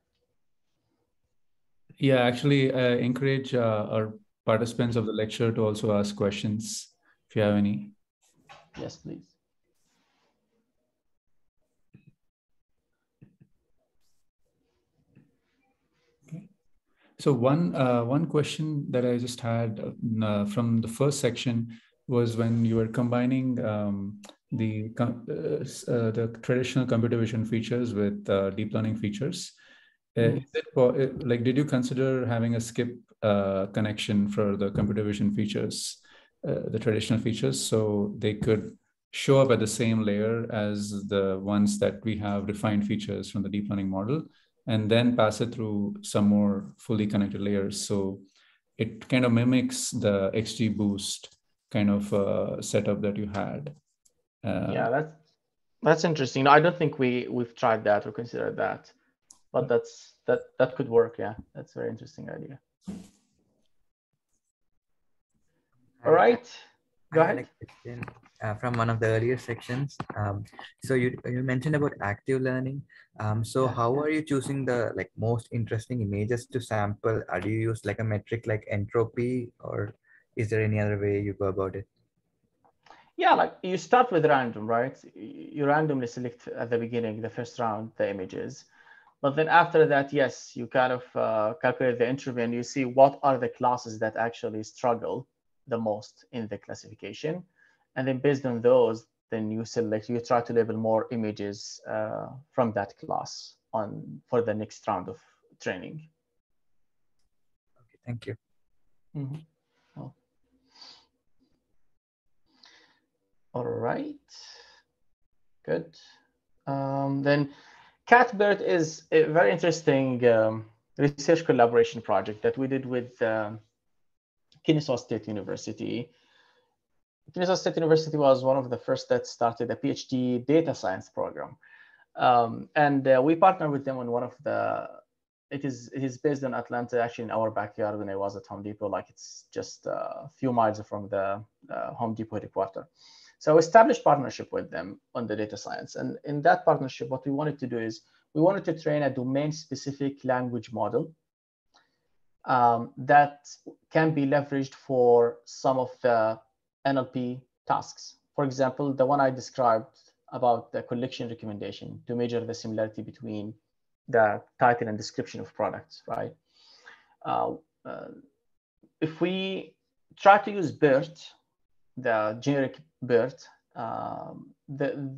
Yeah, actually, uh, encourage uh, our participants of the lecture to also ask questions if you have any. Yes, please. So one uh, one question that I just had uh, from the first section was when you were combining um, the uh, uh the traditional computer vision features with uh, deep learning features. Mm. Is it like did you consider having a skip connection for the computer vision features, the traditional features, so they could show up at the same layer as the ones that we have defined features from the deep learning model? and then pass it through some more fully connected layers. So it kind of mimics the XGBoost kind of uh, setup that you had. Uh, yeah, that's that's interesting. I don't think we we've tried that or considered that, but that's that that could work. Yeah, that's a very interesting idea. All right, go ahead uh, from one of the earlier sections. Um, so you, you mentioned about active learning. Um, so how are you choosing the like most interesting images to sample? Are you use like a metric like entropy or is there any other way you go about it? Yeah, like you start with random, right? You randomly select at the beginning, the first round, the images. But then after that, yes, you kind of uh, calculate the entropy and you see what are the classes that actually struggle the most in the classification and then based on those, then you select, you try to label more images uh, from that class on for the next round of training. Okay, thank you. Mm -hmm. oh. All right, good. Um, then CatBERT is a very interesting um, research collaboration project that we did with uh, Kennesaw State University. Kennesaw State University was one of the first that started a PhD data science program. Um, and uh, we partnered with them on one of the, it is, it is based in Atlanta, actually in our backyard when I was at Home Depot, like it's just a few miles from the uh, Home Depot headquarters. So established partnership with them on the data science. And in that partnership, what we wanted to do is we wanted to train a domain specific language model um, that can be leveraged for some of the NLP tasks. For example, the one I described about the collection recommendation to measure the similarity between the title and description of products, right? Uh, uh, if we try to use BERT, the generic BERT, um, the,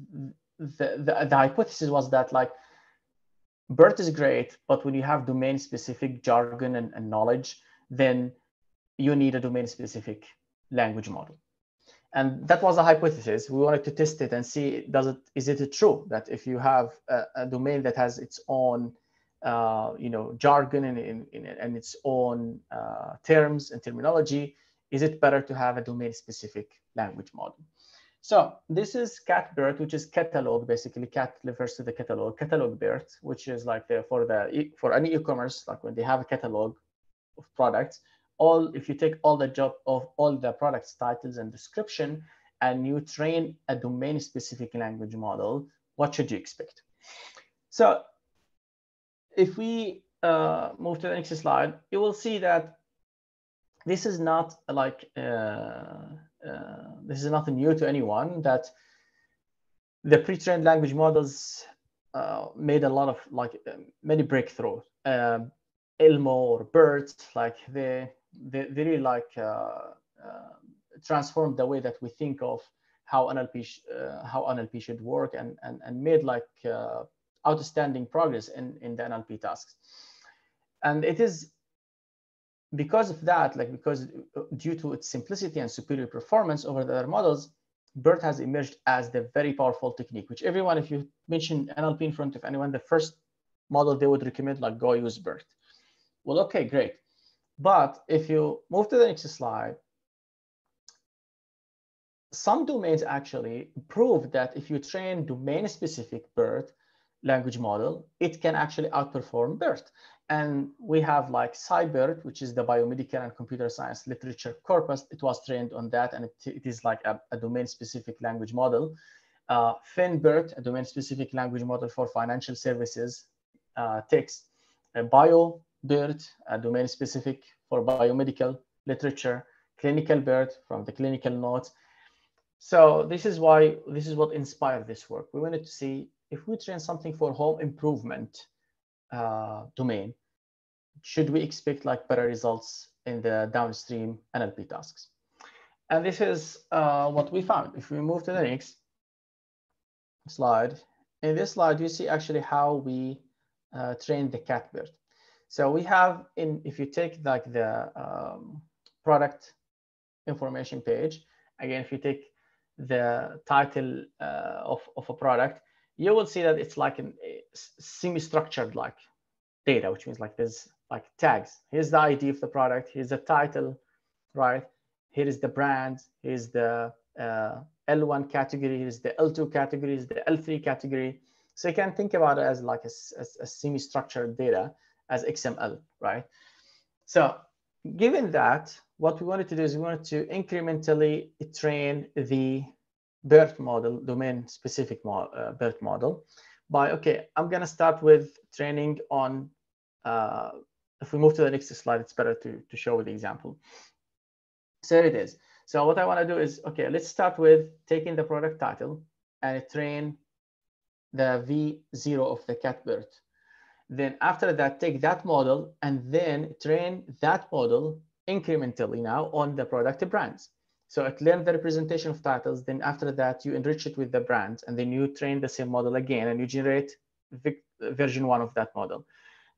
the, the, the hypothesis was that like BERT is great, but when you have domain specific jargon and, and knowledge, then you need a domain specific language model. And that was a hypothesis. We wanted to test it and see does it is it true that if you have a, a domain that has its own uh, you know jargon and, and, and its own uh, terms and terminology, is it better to have a domain specific language model? So this is cat BERT, which is catalog. Basically, cat refers to the catalog. Catalog BERT, which is like the, for the for any e-commerce, like when they have a catalog of products. All if you take all the job of all the products titles and description, and you train a domain-specific language model, what should you expect? So if we uh, move to the next slide, you will see that this is not like uh, uh, this is nothing new to anyone that the pre-trained language models uh, made a lot of like um, many breakthroughs. Um, ELMo or BERT, like they, they, they really like uh, uh, transformed the way that we think of how NLP how NLP should work and and, and made like outstanding progress in in the NLP tasks. And it is because of that, like because uh, due to its simplicity and superior performance over the other models, BERT has emerged as the very powerful technique, which everyone, if you mention NLP in front of anyone, the first model they would recommend, like go use BERT. Well, okay, great. But if you move to the next slide, some domains actually prove that if you train domain-specific BERT language model, it can actually outperform BERT. And we have like SciBERT, which is the biomedical and computer science literature corpus. It was trained on that, and it, it is like a, a domain-specific language model. Uh, FinBERT, a domain-specific language model for financial services uh, text. Uh, BioBERT, a domain-specific for biomedical literature. Clinical BERT from the clinical notes. So this is why this is what inspired this work. We wanted to see if we train something for home improvement, uh, domain, should we expect like better results in the downstream NLP tasks? And this is uh, what we found. If we move to the next slide, in this slide, you see actually how we uh, train the cat BERT. So we have in, if you take like the um, product information page, again, if you take the title uh, of, of a product, you will see that it's like a semi-structured like data, which means like there's like tags. Here's the ID of the product. Here's the title, right? Here is the brand. Here's the uh, L1 category. Here's the L2 category. Here's the L3 category. So you can think about it as like a, a, a semi-structured data as XML, right? So given that, what we wanted to do is we wanted to incrementally train the BERT model, domain specific mo uh, BERT model by, okay, I'm gonna start with training on, uh, if we move to the next slide, it's better to, to show with the example. So it is. So what I wanna do is, okay, let's start with taking the product title and train the V0 of the cat BERT. Then after that, take that model and then train that model incrementally now on the product brands. So it learned the representation of titles. Then after that, you enrich it with the brands, and then you train the same model again, and you generate version one of that model.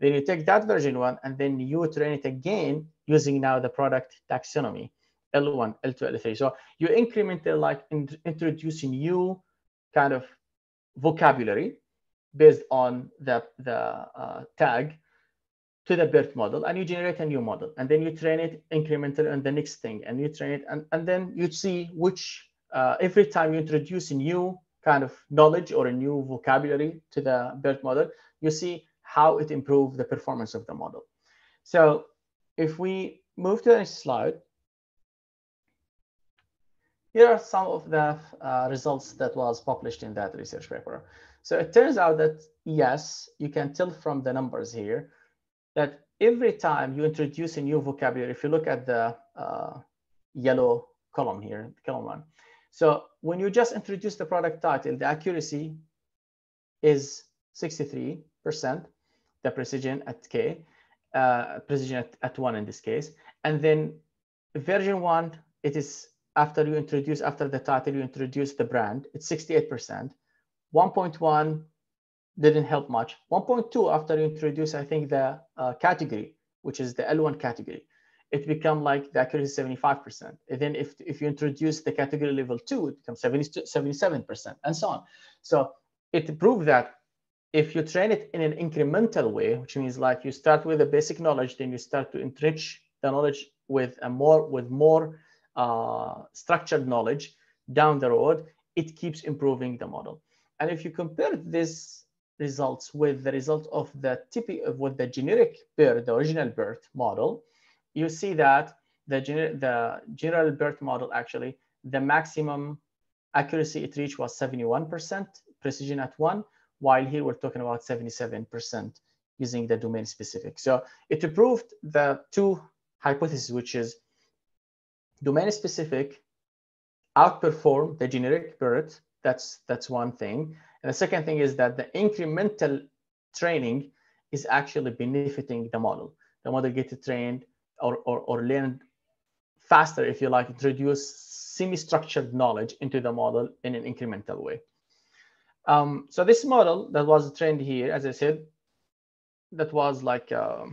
Then you take that version one, and then you train it again using now the product taxonomy, L1, L2, L3. So you incrementally like in, introducing new kind of vocabulary based on the, the uh, tag to the BERT model and you generate a new model and then you train it incrementally on the next thing and you train it and, and then you see which uh, every time you introduce a new kind of knowledge or a new vocabulary to the BERT model, you see how it improved the performance of the model. So if we move to the next slide, here are some of the uh, results that was published in that research paper. So it turns out that yes, you can tell from the numbers here that every time you introduce a new vocabulary, if you look at the uh, yellow column here, column one. So when you just introduce the product title, the accuracy is 63%, the precision at K, uh, precision at, at one in this case. And then version one, it is after you introduce, after the title, you introduce the brand, it's 68%. 1.1 didn't help much. 1.2 after you introduce, I think the uh, category, which is the L1 category, it become like the accuracy 75%. And then if, if you introduce the category level two, it becomes 70, 77% and so on. So it proved that if you train it in an incremental way, which means like you start with the basic knowledge, then you start to enrich the knowledge with a more with more uh, structured knowledge down the road, it keeps improving the model. And if you compare these results with the result of the typical with the generic BERT, the original BERT model, you see that the, gener the general BERT model actually, the maximum accuracy it reached was 71% precision at one, while here we're talking about 77% using the domain specific. So it proved the two hypotheses, which is domain specific outperform the generic BERT. That's, that's one thing. And the second thing is that the incremental training is actually benefiting the model. The model gets trained or, or, or learned faster, if you like, introduce semi-structured knowledge into the model in an incremental way. Um, so this model that was trained here, as I said, that was like uh,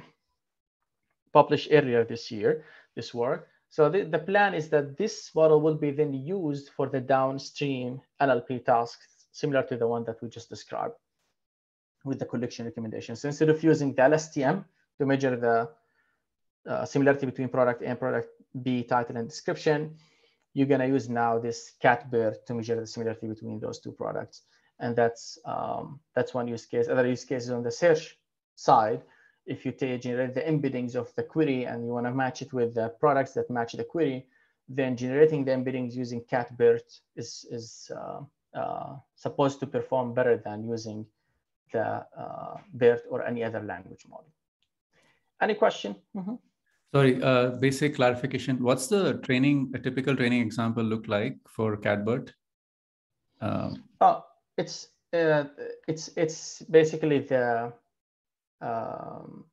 published earlier this year, this work. So the, the plan is that this model will be then used for the downstream NLP tasks, similar to the one that we just described with the collection recommendations. Instead of using the LSTM to measure the uh, similarity between product A and product B title and description, you're gonna use now this CatBERT to measure the similarity between those two products. And that's, um, that's one use case. Other use cases on the search side, if you take, generate the embeddings of the query and you want to match it with the products that match the query, then generating the embeddings using CatBERT is, is uh, uh, supposed to perform better than using the uh, BERT or any other language model. Any question? Mm -hmm. Sorry, uh, basic clarification. What's the training, a typical training example look like for CatBERT? Um, oh, it's uh, it's it's basically the um,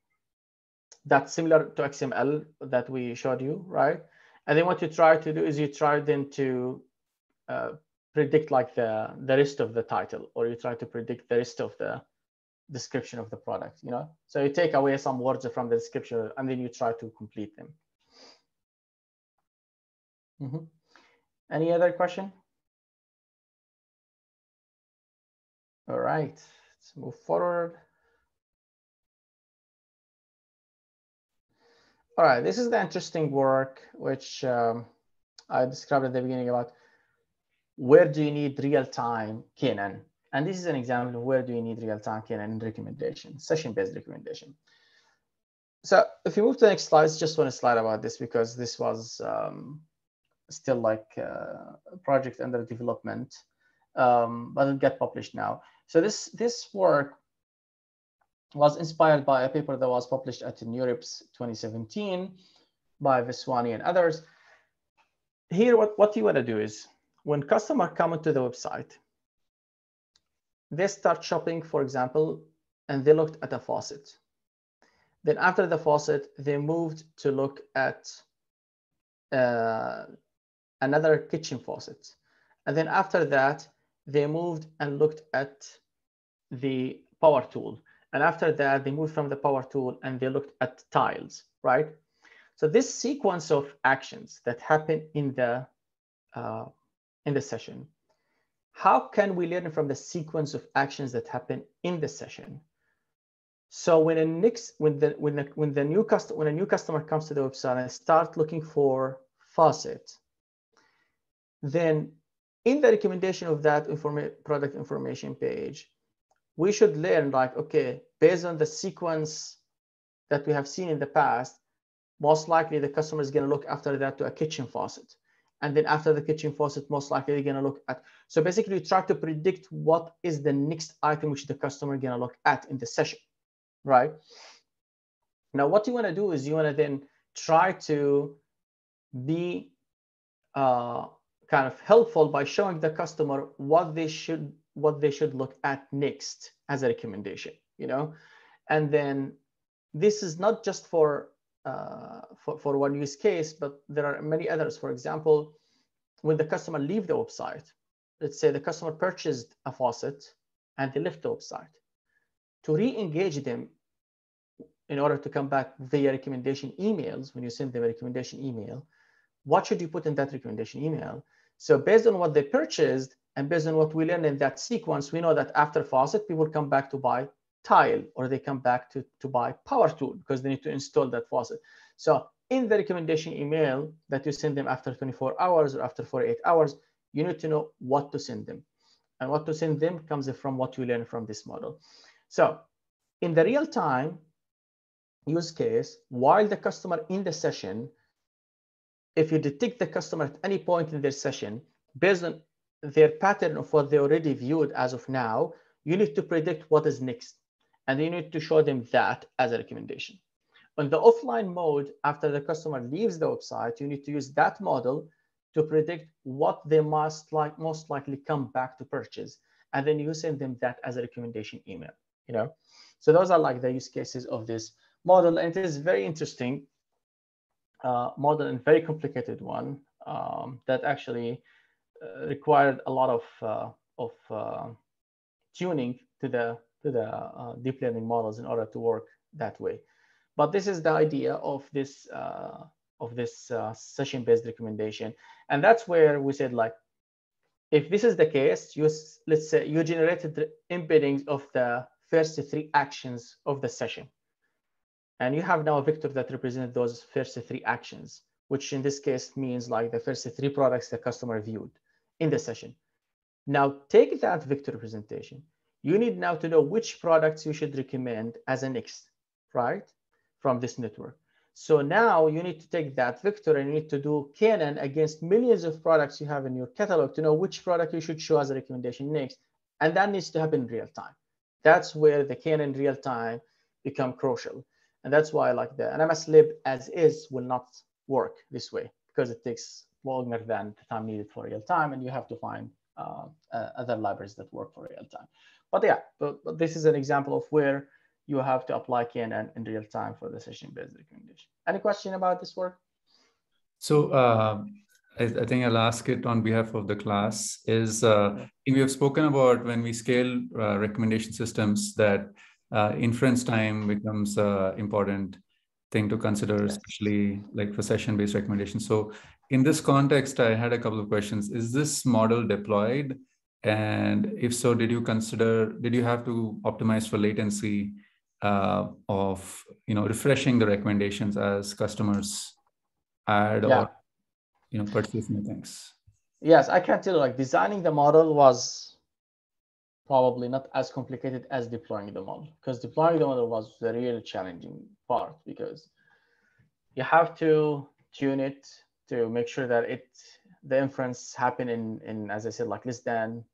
that's similar to XML that we showed you, right? And then what you try to do is you try then to uh, predict like the, the rest of the title, or you try to predict the rest of the description of the product, you know? So you take away some words from the description and then you try to complete them. Mm -hmm. Any other question? All right, let's move forward. All right, this is the interesting work which um, I described at the beginning about where do you need real-time KNN? And this is an example of where do you need real-time KNN recommendation, session-based recommendation. So if you move to the next slide, just one slide about this because this was um, still like uh, a project under development, um, but it'll get published now. So this, this work was inspired by a paper that was published at NeurIPS 2017 by Vaswani and others. Here, what, what you want to do is when customer come into the website, they start shopping, for example, and they looked at a faucet. Then after the faucet, they moved to look at uh, another kitchen faucet. And then after that, they moved and looked at the power tool. And after that, they moved from the power tool and they looked at tiles, right? So this sequence of actions that happen in the, uh, in the session, how can we learn from the sequence of actions that happen in the session? So when a next when the when the when the new customer when a new customer comes to the website and start looking for faucet, then in the recommendation of that informa- product information page, we should learn like okay, based on the sequence that we have seen in the past, most likely the customer is going to look after that to a kitchen faucet. And then after the kitchen faucet, most likely going to look at. So basically, you try to predict what is the next item which the customer to look at in the session, right? Now, what you want to do is you want to then try to be uh, kind of helpful by showing the customer what they should what they should look at next as a recommendation, you know, and then this is not just for uh, for, for one use case, but there are many others. For example, when the customer leave the website, let's say the customer purchased a faucet and they left the website. To re-engage them in order to come back via recommendation emails, when you send them a recommendation email, what should you put in that recommendation email? So based on what they purchased and based on what we learned in that sequence, we know that after faucet, people come back to buy tile or they come back to, to buy power tool because they need to install that faucet. So in the recommendation email that you send them after 24 hours or after 48 hours, you need to know what to send them. And what to send them comes from what you learn from this model. So in the real time use case, while the customer in the session, if you detect the customer at any point in their session, based on their pattern of what they already viewed as of now, you need to predict what is next and you need to show them that as a recommendation. On the offline mode, after the customer leaves the website, you need to use that model to predict what they must like most likely come back to purchase. And then you send them that as a recommendation email, you know? So those are like the use cases of this model. And it is very interesting uh, model and very complicated one um, that actually uh, required a lot of, uh, of uh, tuning to the to the uh, deep learning models in order to work that way. But this is the idea of this uh, of this uh, session-based recommendation, and that's where we said like, if this is the case, you let's say you generated the embeddings of the first three actions of the session, and you have now a vector that represents those first three actions, which in this case means like the first three products the customer viewed in the session. Now take that vector representation you need now to know which products you should recommend as a next, right? From this network. So now you need to take that vector and you need to do KNN against millions of products you have in your catalog to know which product you should show as a recommendation next. And that needs to happen in real time. That's where the KNN real time become crucial. And that's why like the NMSLIB as is will not work this way because it takes longer than the time needed for real time. And you have to find uh, uh, other libraries that work for real time. But yeah, but, but this is an example of where you have to apply KNN in real time for the session-based recommendation. Any question about this work? So uh, I, I, think I'll ask it on behalf of the class. Is uh, we have spoken about when we scale uh, recommendation systems that uh, inference time becomes an uh, important thing to consider, yes. especially like for session-based recommendations. So in this context, I had a couple of questions. Is this model deployed and if so, did you consider, did you have to optimize for latency uh, of, you know, refreshing the recommendations as customers add yeah. or, you know, purchase new things? Yes, I can tell you like designing the model was probably not as complicated as deploying the model because deploying the model was the real challenging part because you have to tune it to make sure that it the inference happen in, in, as I said, like less than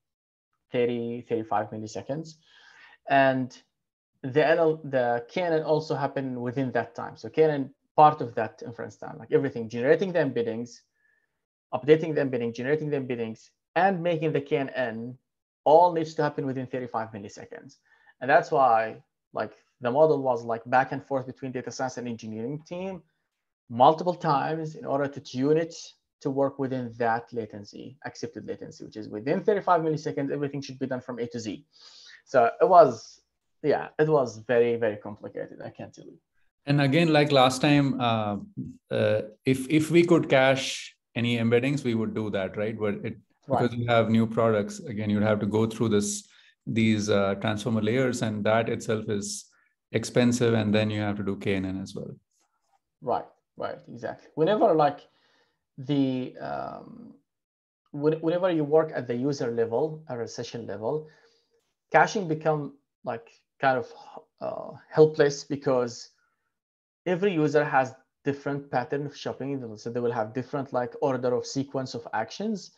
30, 35 milliseconds. And the NL, the KNN also happen within that time. So KNN part of that inference time, like everything, generating the embeddings, updating the embedding, generating the embeddings, and making the KNN all needs to happen within 35 milliseconds. And that's why like the model was like back and forth between data science and engineering team multiple times in order to tune it to work within that latency, accepted latency, which is within 35 milliseconds, everything should be done from A to Z. So it was, yeah, it was very, very complicated. I can't tell you. And again, like last time, uh, uh, if if we could cache any embeddings, we would do that, right? But it because right. you have new products, again, you'd have to go through this these uh, transformer layers, and that itself is expensive and then you have to do knn as well right right exactly whenever like the um, whenever you work at the user level or a session level caching become like kind of uh, helpless because every user has different pattern of shopping so they will have different like order of sequence of actions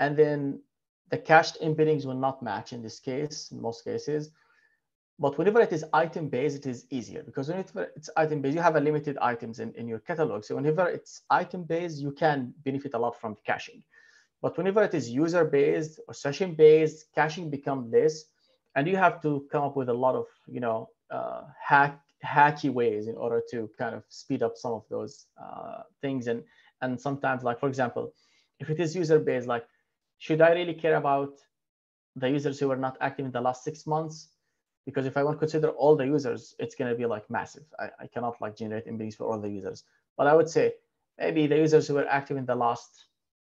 and then the cached embeddings will not match in this case in most cases but whenever it is item based it is easier because whenever it's item based you have a limited items in, in your catalog. So whenever it's item based you can benefit a lot from caching. But whenever it is user based or session based caching becomes less and you have to come up with a lot of you know uh, hack hacky ways in order to kind of speed up some of those uh, things. And and sometimes like for example if it is user based like should i really care about the users who were not active in the last six months because if i want to consider all the users it's going to be like massive. I, I cannot like generate embeddings for all the users. But i would say maybe the users who were active in the last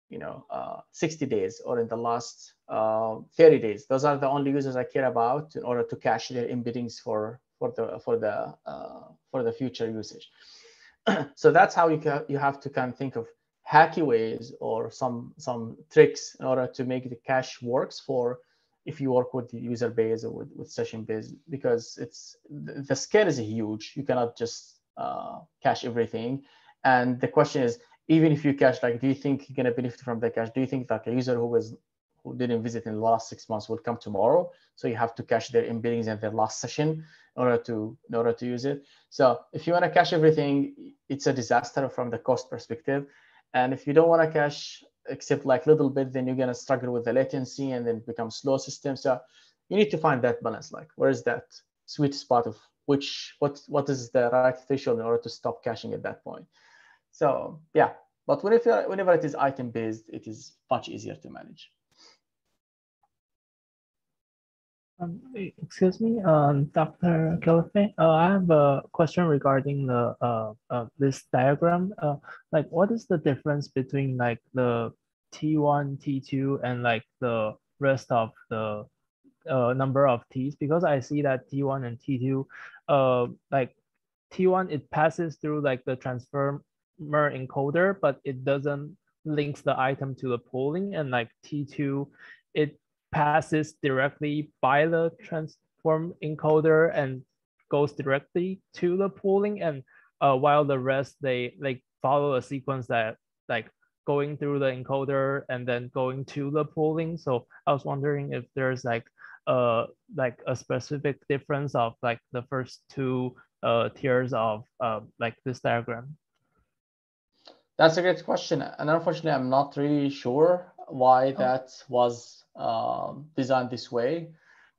you know uh, 60 days or in the last uh, 30 days those are the only users i care about in order to cache their embeddings for for the for the uh, for the future usage. So that's how you can you have to kind of think of hacky ways or some some tricks in order to make the cache works for if you work with the user base or with, with session base because it's the scale is huge you cannot just uh, cache everything and the question is even if you cache, like, do you think you're going to benefit from the cache? Do you think like a user who was who didn't visit in the last six months will come tomorrow? So you have to cache their embeddings in their last session in order to in order to use it. So if you want to cache everything, it's a disaster from the cost perspective. And if you don't want to cache except like little bit, then you're to struggle with the latency and then become slow system. So you need to find that balance. Like, where is that sweet spot of which what what is the right threshold in order to stop caching at that point? So yeah, but whenever, whenever it is item based, it is much easier to manage. Um, excuse me, um, Dr. Khalifeh, uh, I have a question regarding the uh, uh, this diagram. Uh, like, what is the difference between like the T1, T2, and like the rest of the uh, number of T's? Because I see that T1 and T2, uh, like T1, it passes through like the transformer encoder, but it doesn't links the item to the pooling. And like T2, it passes directly by the transform encoder and goes directly to the pooling. And uh, while the rest, they like follow a sequence that like going through the encoder and then going to the pooling. So I was wondering if there's like uh like a specific difference of like the first two uh tiers of uh, like this diagram. That's a great question. And unfortunately, I'm not really sure why oh. that was uh, designed this way.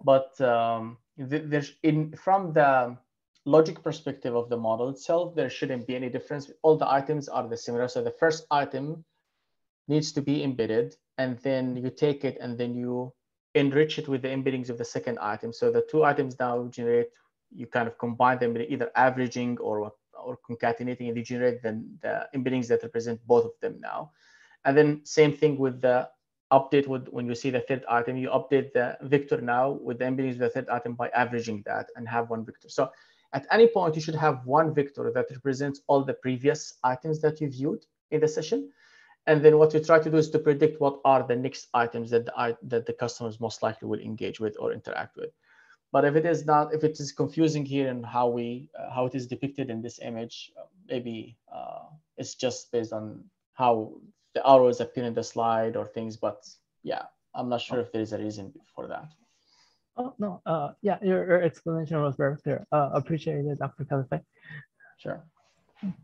But um, there's in from the logic perspective of the model itself, there shouldn't be any difference. All the items are the similar. So the first item needs to be embedded, and then you take it and then you enrich it with the embeddings of the second item. So the two items now generate, you kind of combine them either averaging or or concatenating and you generate the, the embeddings that represent both of them now. And then same thing with the update with when you see the third item, you update the vector now with the embeddings of the third item by averaging that and have one vector. So at any point, you should have one vector that represents all the previous items that you viewed in the session. And then what you try to do is to predict what are the next items that the, that the customers most likely will engage with or interact with. But if it is not, if it is confusing here and how we, uh, how it is depicted in this image, uh, maybe uh, it's just based on how the arrows appear in the slide or things. But yeah, I'm not sure if there is a reason for that. Oh no, uh, yeah, your, your explanation was very clear. Uh, appreciate it, Dr. Khalifeh. Sure.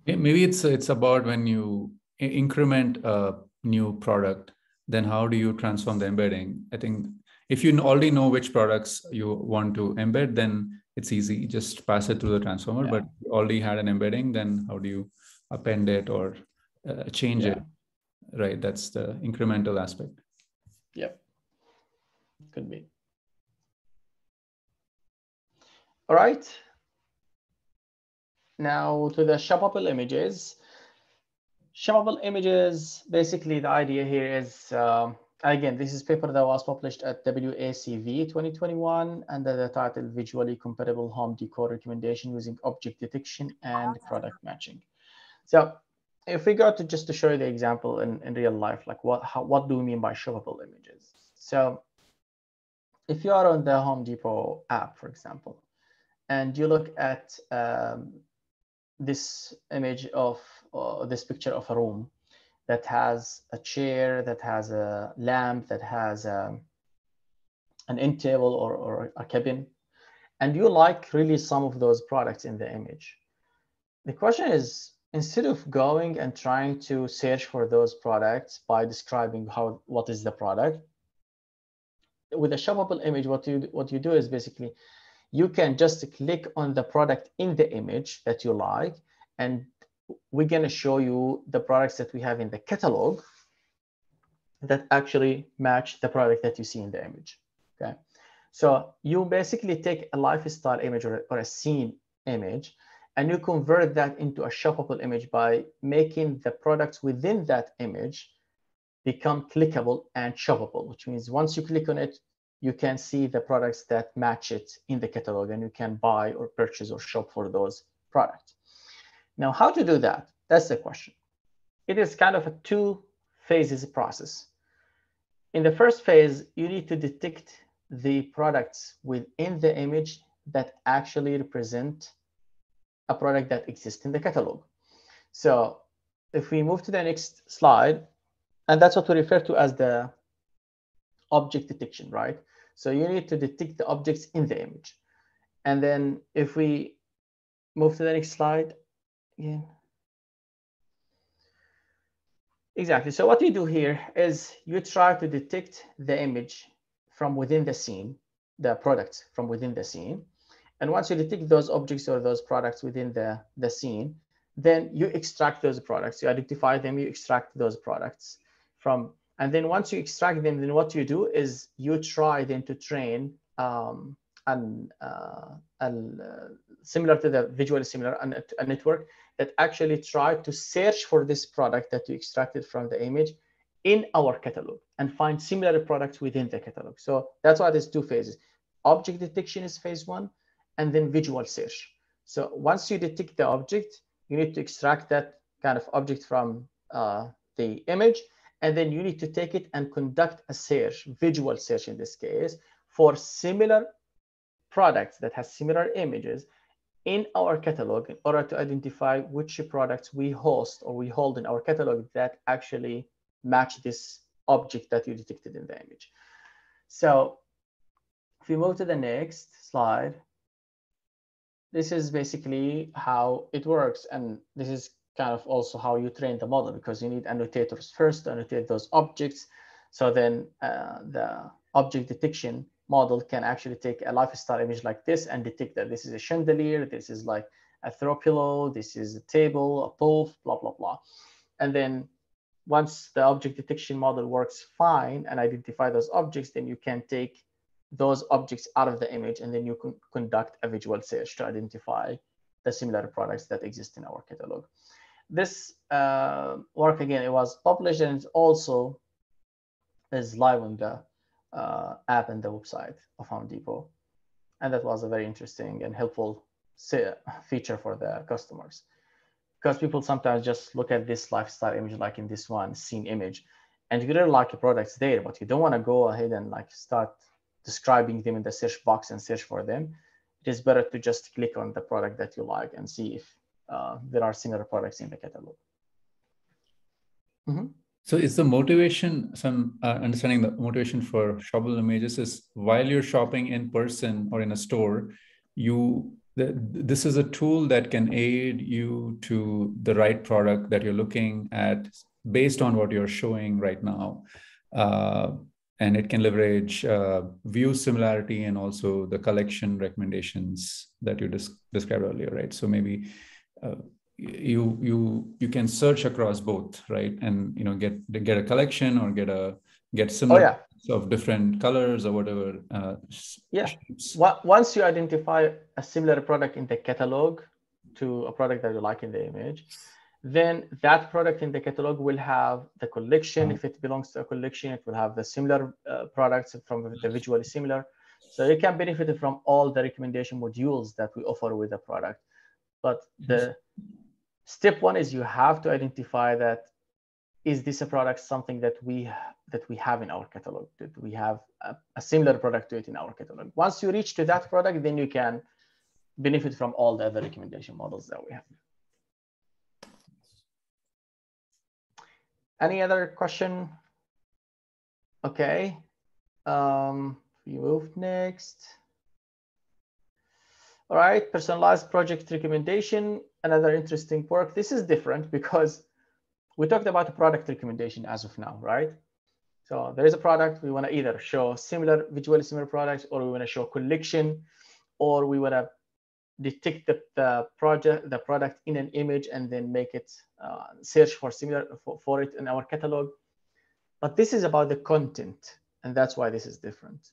Yeah, Maybe it's it's about when you increment a new product, then how do you transform the embedding? I think if you already know which products you want to embed then it's easy just pass it through the transformer yeah. but already had an embedding then how do you append it or uh, change yeah. it right? That's the incremental aspect. Yep. Could be. All right. Now to the shoppable images. Shoppable images basically the idea here is um, again, this is paper that was published at WACV 2021 under the title Visually Comparable Home Decor Recommendation Using Object Detection and Product Matching. So if we go to just to show you the example in, in real life, like what, how, what do we mean by shoppable images? So if you are on the Home Depot app, for example, and you look at um, this image of uh, this picture of a room that has a chair, that has a lamp, that has a, um, an end table or, or a cabin, and you like really some of those products in the image. The question is, instead of going and trying to search for those products by describing how what is the product, with a shoppable image, what you what you do is basically you can just click on the product in the image that you like, and we're to show you the products that we have in the catalog that actually match the product that you see in the image. Okay. So you basically take a lifestyle image or, or a scene image and you convert that into a shoppable image by making the products within that image become clickable and shoppable, which means once you click on it, you can see the products that match it in the catalog and you can buy or purchase or shop for those products. Now, how to do that? That's the question. It is kind of a two phases process. In the first phase, you need to detect the products within the image that actually represent a product that exists in the catalog. So if we move to the next slide, and that's what we refer to as the object detection, right? So you need to detect the objects in the image. And then if we move to the next slide, yeah. Exactly. So what you do here is you try to detect the image from within the scene, the products from within the scene. And once you detect those objects or those products within the, the scene, then you extract those products. You identify them, you extract those products from, and then once you extract them, then what you do is you try then to train um, an, uh, an uh, similar to the visually similar, a, a network that actually try to search for this product that you extracted from the image in our catalog and find similar products within the catalog. So that's why there's two phases. Object detection is phase one, and then visual search. So once you detect the object, you need to extract that kind of object from uh, the image, and then you need to take it and conduct a search, visual search in this case, for similar products that has similar images in our catalog in order to identify which products we host or we hold in our catalog that actually match this object that you detected in the image. So if we move to the next slide, this is basically how it works. And this is kind of also how you train the model because you need annotators first to annotate those objects. So then uh, the object detection model can actually take a lifestyle image like this and detect that this is a chandelier, this is like a throw pillow, this is a table, a poof, blah, blah, blah. And then once the object detection model works fine and identify those objects, then you can take those objects out of the image and then you can conduct a visual search to identify the similar products that exist in our catalog. This uh, work, again, it was published and it also is live on the uh, app and the website of Home Depot. And that was a very interesting and helpful feature for the customers. Because people sometimes just look at this lifestyle image, like in this one scene image, and you really like products there, but you don't want to go ahead and like start describing them in the search box and search for them. It is better to just click on the product that you like and see if uh, there are similar products in the catalog. Mm -hmm. So is the motivation, some uh, understanding the motivation for shoppable images is while you're shopping in person or in a store, you the, this is a tool that can aid you to the right product that you're looking at based on what you're showing right now. Uh, and it can leverage uh, view similarity and also the collection recommendations that you des- described earlier, right? So maybe uh, you you you can search across both right and you know get get a collection or get a get similar oh, yeah. of different colors or whatever uh, yeah shapes. once you identify a similar product in the catalog to a product that you like in the image then that product in the catalog will have the collection. If it belongs to a collection, it will have the similar uh, products from the visually similar. So you can benefit from all the recommendation modules that we offer with the product. But the step one is you have to identify that is this a product something that we that we have in our catalog that we have a, a, similar product to it in our catalog once you reach to that product then you can benefit from all the other recommendation models that we have any other question? Okay um we move next. All right personalized project recommendation another interesting work. This is different because we talked about the product recommendation as of now, right? So there is a product, we want to either show similar, visually similar products, or we want to show collection, or we want to detect the, the project, the product in an image and then make it uh, search for similar for, for it in our catalog. But this is about the content, and that's why this is different.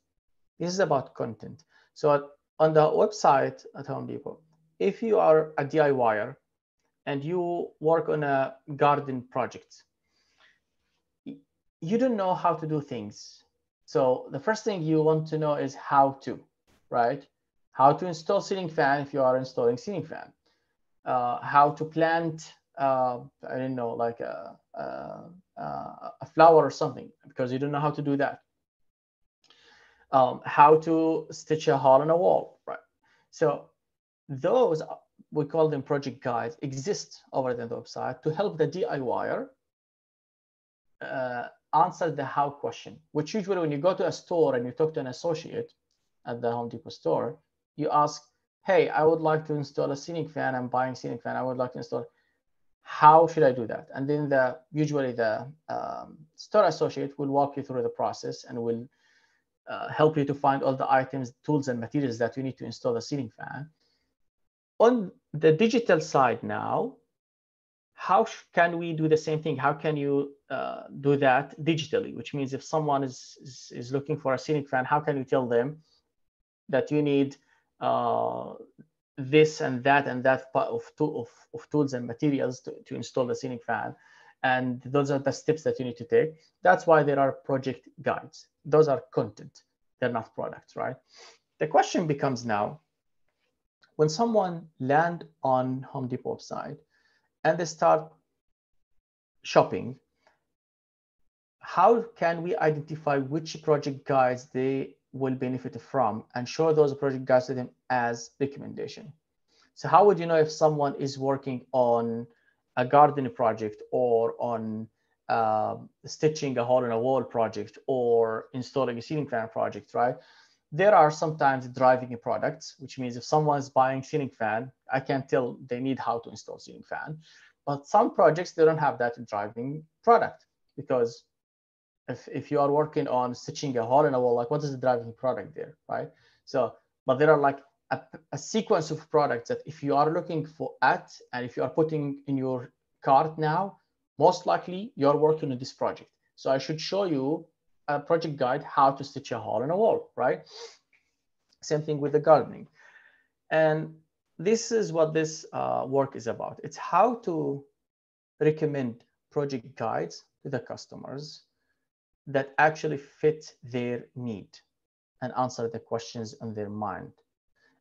This is about content. So on the website at Home Depot, if you are a DIYer and you work on a garden project, you don't know how to do things. So the first thing you want to know is how to, right? How to install ceiling fan if you are installing ceiling fan. Uh, how to plant, uh, I don't know, like a, a, a, flower or something, because you don't know how to do that. Um, how to stitch a hole in a wall, right? So those we call them project guides, exist over the website to help the DIYer uh, answer the how question, which usually when you go to a store and you talk to an associate at the Home Depot store, you ask, hey, I would like to install a ceiling fan. I'm buying ceiling fan. I would like to install. How should I do that? And then the usually the um, store associate will walk you through the process and will uh, help you to find all the items, tools, and materials that you need to install a ceiling fan on the digital side now, how can we do the same thing? How can you uh, do that digitally? Which means if someone is, is, is, looking for a ceiling fan, how can you tell them that you need uh, this and that and that part of, of, of tools and materials to, to install the ceiling fan? And those are the steps that you need to take. That's why there are project guides. Those are content. They're not products, right? The question becomes now, when someone land on Home Depot website and they start shopping, how can we identify which project guides they will benefit from and show those project guides to them as recommendation? So how would you know if someone is working on a garden project or on uh, stitching a hole in a wall project or installing a ceiling fan project, right? there are sometimes driving products, which means if someone's buying ceiling fan, I can tell they need how to install ceiling fan. But some projects, they don't have that driving product because if, if you are working on stitching a hole in a wall, like what is the driving product there, right? So, but there are like a, a sequence of products that if you are looking for at, and if you are putting in your cart now, most likely you're working on this project. So I should show you a project guide how to stitch a hole in a wall, right? Same thing with the gardening. And this is what this uh, work is about. It's how to recommend project guides to the customers that actually fit their need and answer the questions on their mind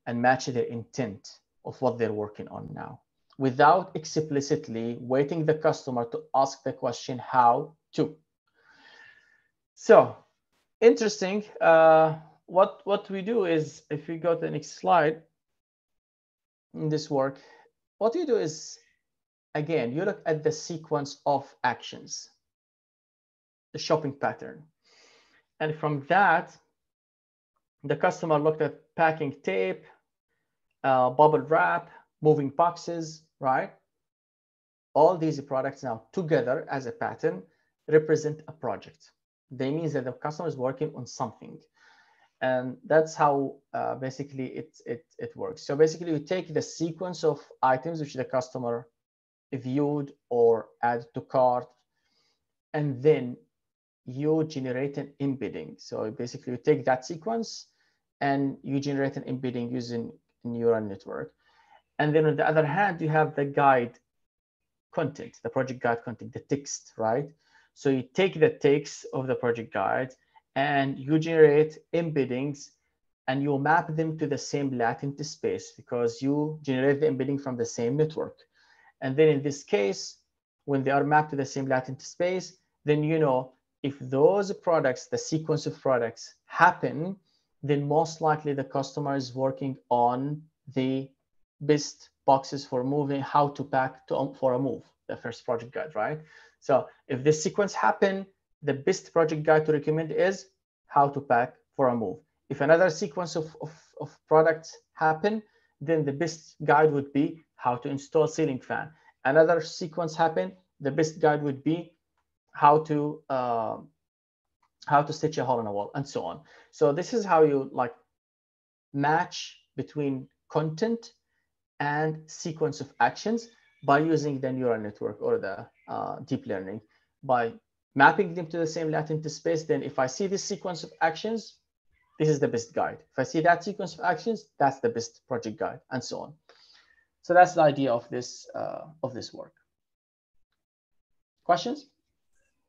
and match their intent of what they're working on now without explicitly waiting the customer to ask the question how to so interesting. Uh, what what we do is, if we go to the next slide in this work, what you do is, again, you look at the sequence of actions, the shopping pattern. And from that, the customer looked at packing tape, uh, bubble wrap, moving boxes, right? All these products now together as a pattern represent a project they means that the customer is working on something and that's how uh, basically it, it, it works. So basically you take the sequence of items which the customer viewed or add to cart, and then you generate an embedding. So basically you take that sequence and you generate an embedding using neural network. And then on the other hand, you have the guide content, the project guide content, the text, right? So you take the text of the project guide and you generate embeddings and you map them to the same latent space because you generate the embedding from the same network. And then in this case, when they are mapped to the same latent space, then you know if those products, the sequence of products happen, then most likely the customer is working on the best boxes for moving, how to pack to, um, for a move, the first project guide, right? So if this sequence happen, the best project guide to recommend is how to pack for a move. If another sequence of, of, of products happen, then the best guide would be how to install ceiling fan. Another sequence happen, the best guide would be how to uh, how to stitch a hole in a wall and so on. So this is how you like match between content and sequence of actions by using the neural network or the uh, deep learning by mapping them to the same latent space. Then if I see this sequence of actions, this is the best guide. If I see that sequence of actions, that's the best project guide and so on. So that's the idea of this uh, of this work. Questions?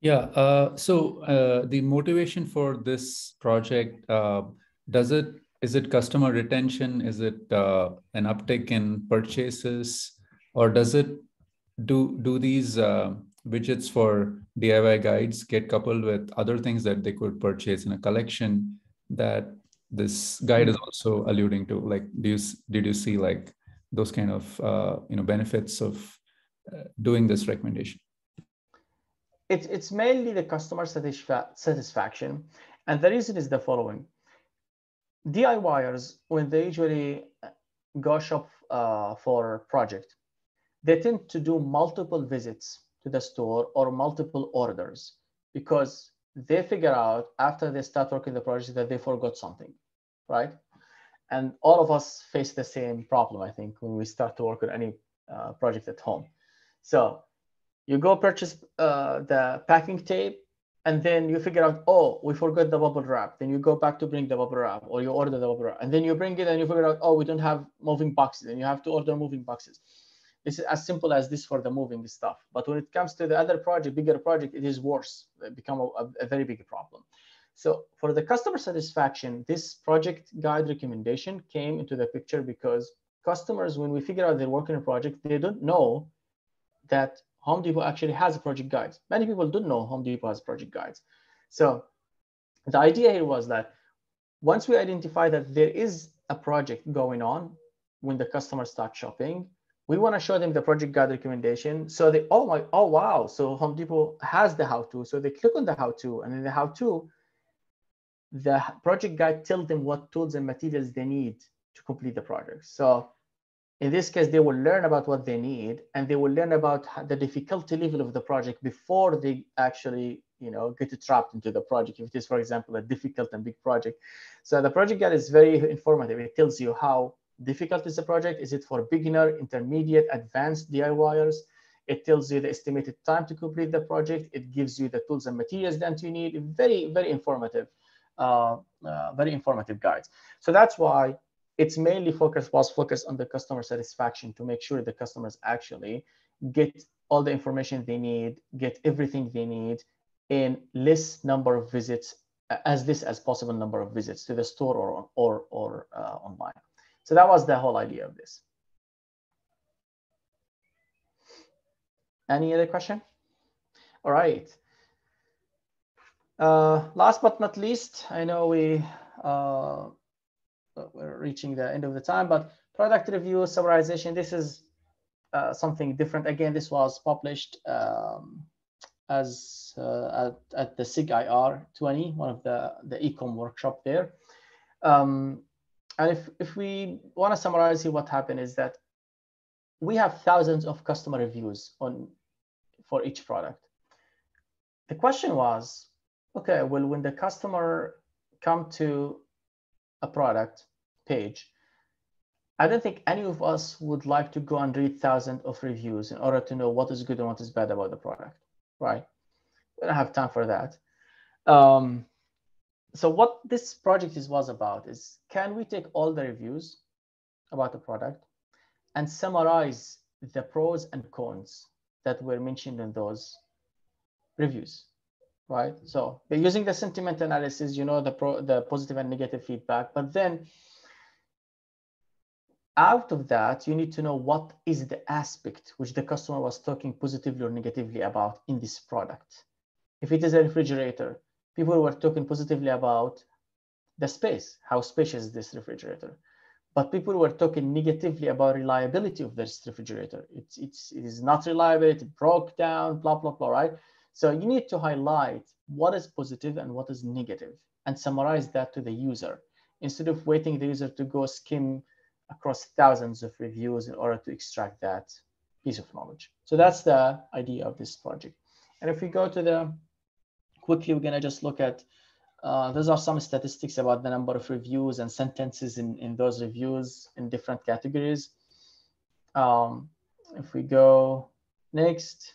Yeah. Uh, so uh, the motivation for this project uh, does it is it customer retention? Is it uh, an uptick in purchases, or does it do do these uh, widgets for DIY guides get coupled with other things that they could purchase in a collection that this guide is also alluding to? Like, do you did you see like those kind of uh, you know benefits of doing this recommendation? It's, it's mainly the customer satisfaction. And the reason is the following. DIYers, when they usually go shop uh, for a project, they tend to do multiple visits to the store or multiple orders because they figure out after they start working the project that they forgot something, right? And all of us face the same problem, I think, when we start to work on any uh, project at home. So you go purchase uh, the packing tape and then you figure out oh we forgot the bubble wrap. Then you go back to bring the bubble wrap or you order the bubble wrap. And then you bring it and you figure out oh we don't have moving boxes and you have to order moving boxes. This is as simple as this for the moving stuff. But when it comes to the other project bigger project it is worse. It become a, a very big problem. So for the customer satisfaction this project guide recommendation came into the picture because customers when we figure out they're working a project they don't know that Home Depot actually has project guides. Many people don't know Home Depot has project guides. So the idea here was that once we identify that there is a project going on when the customer starts shopping, we want to show them the project guide recommendation. So they, oh my, oh wow, so Home Depot has the how-to. So they click on the how-to, and in the how-to, the project guide tells them what tools and materials they need to complete the project. So in this case, they will learn about what they need and they will learn about the difficulty level of the project before they actually you know, get trapped into the project. If it is, for example, a difficult and big project. So the project guide is very informative. It tells you how difficult is the project. Is it for beginner, intermediate, advanced DIYers? It tells you the estimated time to complete the project. It gives you the tools and materials that you need. Very, very informative, uh, uh, very informative guides. So that's why its mainly focus was focused on the customer satisfaction to make sure the customers actually get all the information they need, get everything they need in less number of visits, as this as possible number of visits to the store or or or uh, online. So that was the whole idea of this. Any other question? All right. Uh, last but not least, I know we uh, we're reaching the end of the time, but product review summarization, this is uh, something different. Again, this was published um, as uh, at, at, the SIGIR 20, one of the, the ecom workshop there. Um, and if, if we want to summarize here, what happened is that we have thousands of customer reviews on for each product. The question was, okay, well, when the customer come to a product page, I don't think any of us would like to go and read thousands of reviews in order to know what is good and what is bad about the product, right? We don't have time for that. Um, so what this project is was about is can we take all the reviews about the product and summarize the pros and cons that were mentioned in those reviews, right? So using the sentiment analysis, you know the pro, the positive and negative feedback, but then out of that, you need to know what is the aspect which the customer was talking positively or negatively about in this product. If it is a refrigerator, people were talking positively about the space, how spacious is this refrigerator. But people were talking negatively about reliability of this refrigerator. It's, it's, it is not reliable, it broke down, blah, blah, blah, right? So you need to highlight what is positive and what is negative and summarize that to the user instead of waiting the user to go skim across thousands of reviews in order to extract that piece of knowledge. So that's the idea of this project. And if we go to the, quickly, we're gonna just look at, uh, those are some statistics about the number of reviews and sentences in, in those reviews in different categories. Um, if we go next,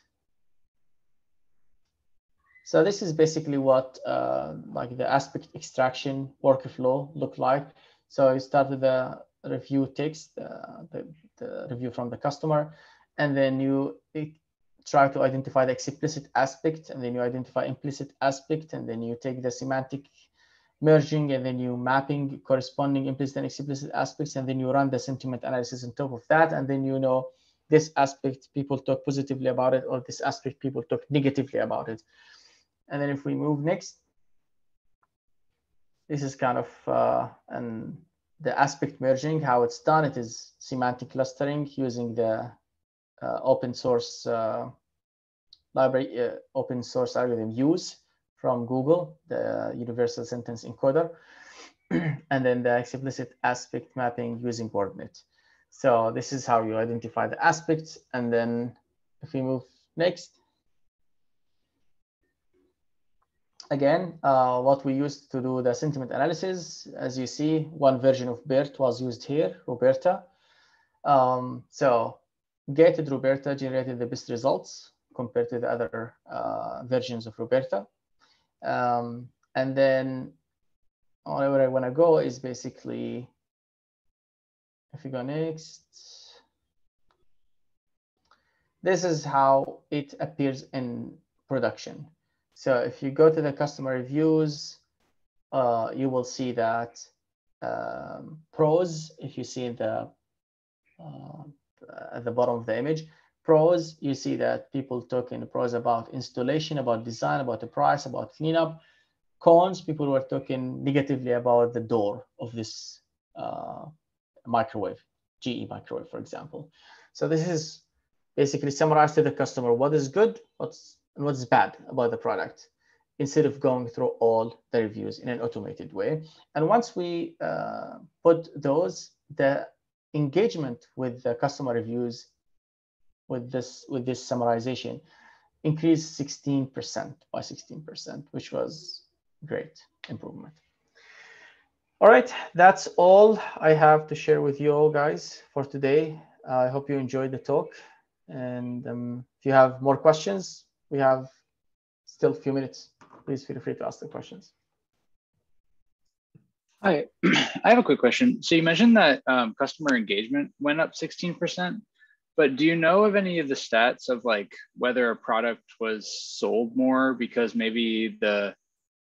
so this is basically what uh, like the aspect extraction workflow look like. So you start with the review text, uh, the, the review from the customer, and then you try to identify the explicit aspect, and then you identify implicit aspect, and then you take the semantic merging, and then you mapping corresponding implicit and explicit aspects, and then you run the sentiment analysis on top of that, and then you know this aspect people talk positively about it, or this aspect people talk negatively about it. And then if we move next, this is kind of uh, an, the aspect merging, how it's done. It is semantic clustering using the uh, open source uh, library, uh, open source algorithm use from Google, the universal sentence encoder, and then the explicit aspect mapping using WordNet. So this is how you identify the aspects. And then if we move next, again, uh, what we used to do the sentiment analysis, as you see, one version of BERT was used here, RoBERTa. Um, so gated RoBERTa generated the best results compared to the other uh, versions of RoBERTa. Um, and then where I want to go is basically, if we go next, this is how it appears in production. So if you go to the customer reviews, uh, you will see that um, pros, if you see the uh, at the bottom of the image, pros, you see that people talking pros about installation, about design, about the price, about cleanup. Cons, people were talking negatively about the door of this uh, microwave, GE microwave, for example. So this is basically summarized to the customer what is good, what's and what's bad about the product instead of going through all the reviews in an automated way. And once we uh, put those, the engagement with the customer reviews with this with this summarization increased 16% by 16%, which was great improvement. All right, that's all I have to share with you all guys for today. I hope you enjoyed the talk. And um, if you have more questions, we have still a few minutes. Please feel free to ask the questions. Hi, I have a quick question. So you mentioned that um, customer engagement went up 16%, but do you know of any of the stats of like whether a product was sold more because maybe the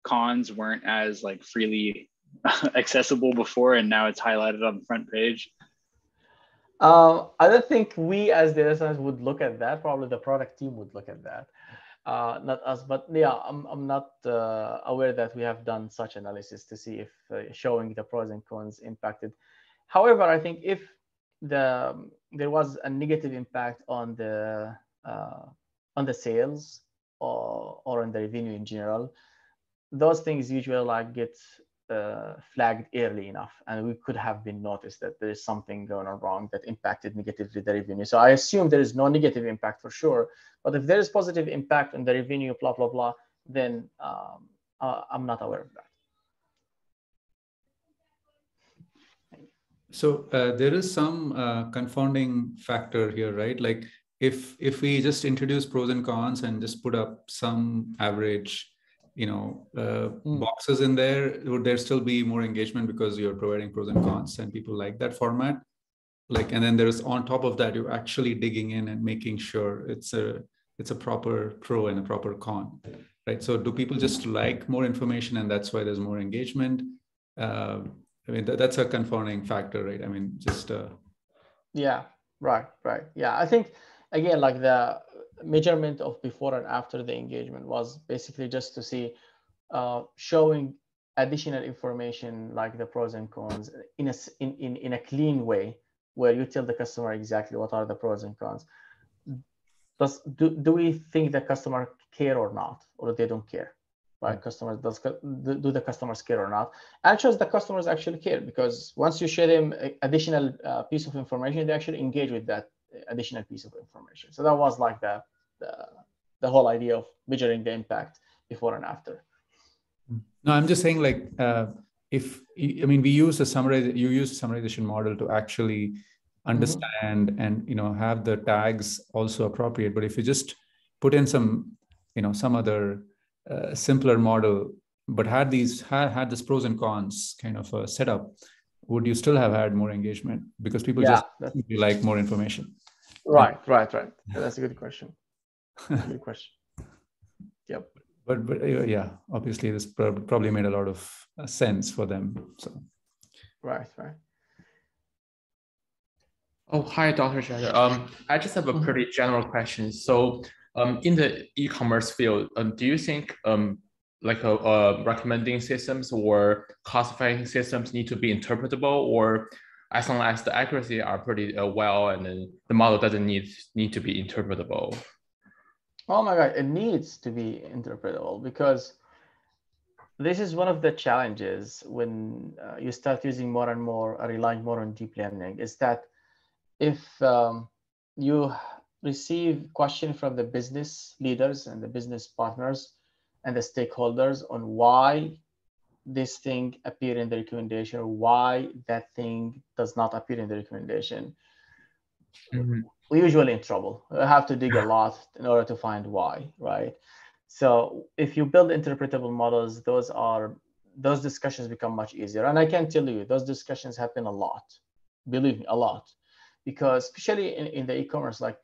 cons weren't as like freely accessible before and now it's highlighted on the front page? Um, I don't think we as data science would look at that. Probably the product team would look at that uh, not us, but yeah, I'm, I'm not uh, aware that we have done such analysis to see if uh, showing the pros and cons impacted. However, I think if the there was a negative impact on the uh, on the sales or or on the revenue in general, those things usually like get uh, flagged early enough and we could have been noticed that there is something going on wrong that impacted negatively the revenue. So I assume there is no negative impact for sure, but if there is positive impact on the revenue, blah, blah, blah, then um, uh, I'm not aware of that. So uh, there is some uh, confounding factor here, right? Like if if we just introduce pros and cons and just put up some average you know uh, mm. boxes in there would there still be more engagement because you're providing pros and cons and people like that format? Like and then there's on top of that you're actually digging in and making sure it's a it's a proper pro and a proper con right? So do people just like more information and that's why there's more engagement? Uh, i mean th- that's a confounding factor right? I mean just uh... yeah right right. Yeah i think again like the measurement of before and after the engagement was basically just to see uh, showing additional information like the pros and cons in a in, in, in a clean way where you tell the customer exactly what are the pros and cons. Does do, do we think the customer care or not or they don't care? Right mm-hmm. customers does do the customers care or not? Actually the customers actually care because once you share them additional uh, piece of information they actually engage with that additional piece of information. So that was like the the, the whole idea of measuring the impact before and after. No i'm just saying like uh, if i mean we use a summarize you use summarization model to actually understand mm-hmm. and you know have the tags also appropriate. But if you just put in some you know some other uh, simpler model but had these had, had this pros and cons kind of a setup would you still have had more engagement? Because people yeah, just like more information. Right right right. That's a good question good question. Yep. But but uh, yeah obviously this probably made a lot of uh, sense for them so. Right right. Oh hi dr Jadda. um i just have a mm-hmm. pretty general question. So um in the e-commerce field um, do you think um like a, uh, recommending systems or classifying systems need to be interpretable? Or as long as the accuracy are pretty uh, well and then the model doesn't need need to be interpretable Oh my God, it needs to be interpretable because this is one of the challenges when uh, you start using more and more, uh, relying more on deep learning, is that if um, you receive question from the business leaders and the business partners and the stakeholders on why this thing appear in the recommendation or why that thing does not appear in the recommendation, mm-hmm we're usually in trouble. We have to dig a lot in order to find why, right? So if you build interpretable models, those are those discussions become much easier. And I can tell you, those discussions happen a lot. Believe me, a lot, because especially in, in the e-commerce, like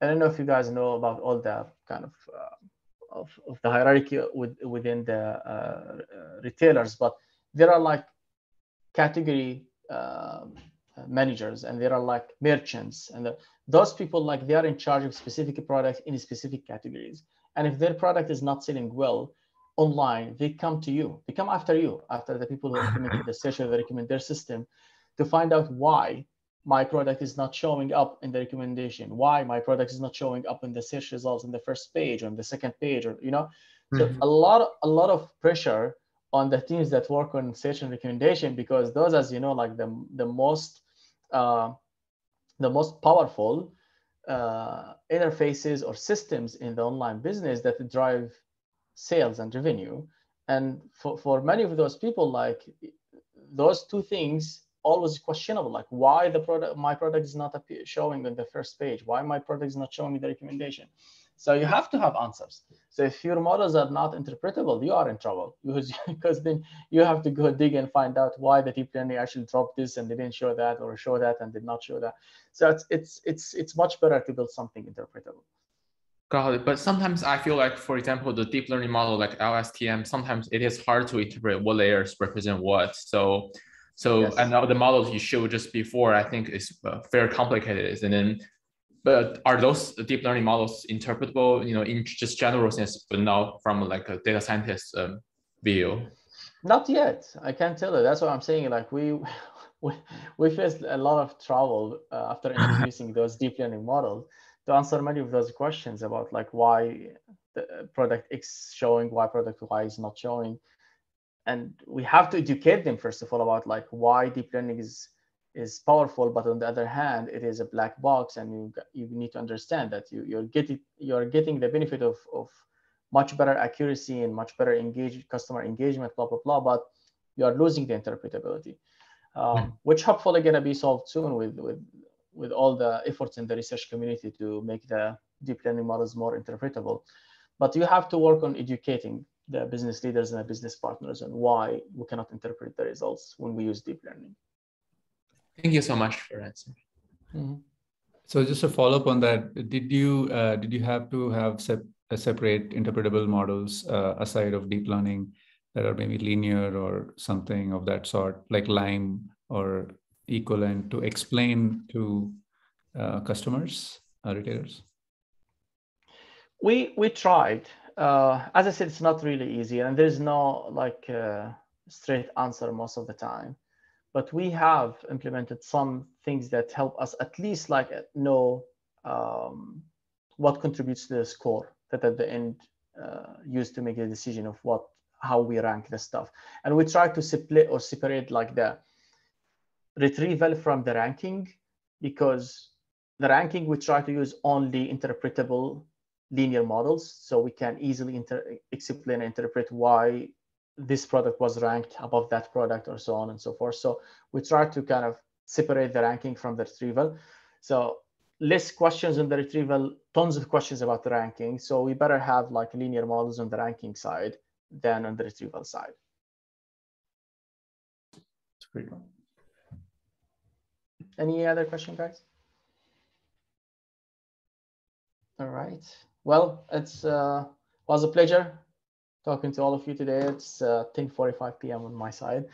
I don't know if you guys know about all the kind of uh, of, of the hierarchy with, within the uh, retailers, but there are like category uh, managers and there are like merchants and the, those people like they are in charge of specific products in specific categories. And if their product is not selling well online they come to you. They come after you after the people who implemented the search or the recommender system to find out why my product is not showing up in the recommendation why my product is not showing up in the search results in the first page or in the second page or you know? So mm-hmm. a lot a lot of pressure on the teams that work on search and recommendation because those as you know like the the most uh, the most powerful uh, interfaces or systems in the online business that drive sales and revenue. And for, for many of those people, like those two things always questionable, like why the product, my product is not showing on the first page, why my product is not showing me the recommendation. So you have to have answers. So if your models are not interpretable, you are in trouble because, because then you have to go dig and find out why the deep learning actually dropped this and they didn't show that or show that and did not show that. So it's it's it's it's much better to build something interpretable. Got it. But sometimes I feel like, for example, the deep learning model like LSTM, sometimes it is hard to interpret what layers represent what. So so yes. and the models you showed just before, I think is uh, very complicated. And then but are those deep learning models interpretable, you know, in just general sense, but not from like a data scientist um, view? Not yet. I can't tell you. That's what I'm saying. Like we, we, we faced a lot of trouble uh, after introducing those deep learning models to answer many of those questions about like why the product X showing, why product Y is not showing. And we have to educate them first of all about like why deep learning is is powerful, but on the other hand, it is a black box, and you you need to understand that you you're getting you're getting the benefit of of much better accuracy and much better engage customer engagement, blah blah blah, but you are losing the interpretability, um, hmm. which hopefully gonna be solved soon with with with all the efforts in the research community to make the deep learning models more interpretable. But you have to work on educating the business leaders and the business partners on why we cannot interpret the results when we use deep learning. Thank you so much for answering. Mm-hmm. So just to follow up on that, did you uh, did you have to have sep- separate interpretable models uh, aside of deep learning that are maybe linear or something of that sort, like LIME or equivalent, to explain to uh, customers, uh, retailers? We we tried. Uh, as I said, it's not really easy, and there's no like uh, straight answer most of the time. But we have implemented some things that help us at least like know um, what contributes to the score that at the end uh, used to make the decision of what how we rank the stuff. And we try to split or separate like the retrieval from the ranking because the ranking we try to use only interpretable linear models so we can easily explain and interpret why this product was ranked above that product or so on and so forth. So we try to kind of separate the ranking from the retrieval. So less questions on the retrieval tons of questions about the ranking. So we better have like linear models on the ranking side than on the retrieval side. Great any other question guys? All right. Well, it's uh, was a pleasure talking to all of you today. It's uh, 10:45 p.m. on my side,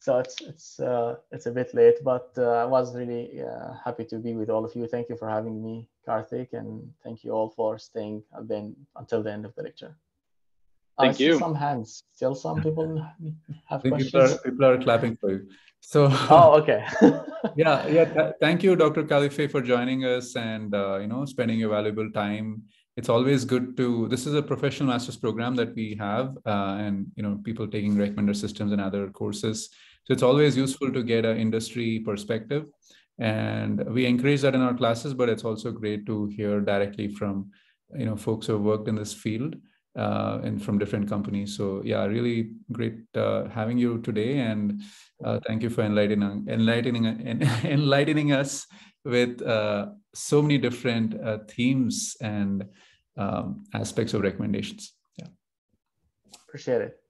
so it's it's uh, it's a bit late, but uh, I was really uh, happy to be with all of you. Thank you for having me, Karthik, and thank you all for staying then until the end of the lecture. Thank you. Some hands. Still, some people have questions. People are, people are clapping for you. So. Oh, okay. yeah, yeah. Th- thank you, Dr. Khalifeh, for joining us and uh, you know spending your valuable time it's always good to this is a professional master's program that we have uh, and you know people taking recommender systems and other courses. So it's always useful to get an industry perspective. And we encourage that in our classes but it's also great to hear directly from you know folks who have worked in this field uh, and from different companies. So yeah really great uh, having you today. And uh, thank you for enlightening enlightening enlightening us with uh, so many different uh, themes and um, aspects of recommendations. Yeah. Appreciate it.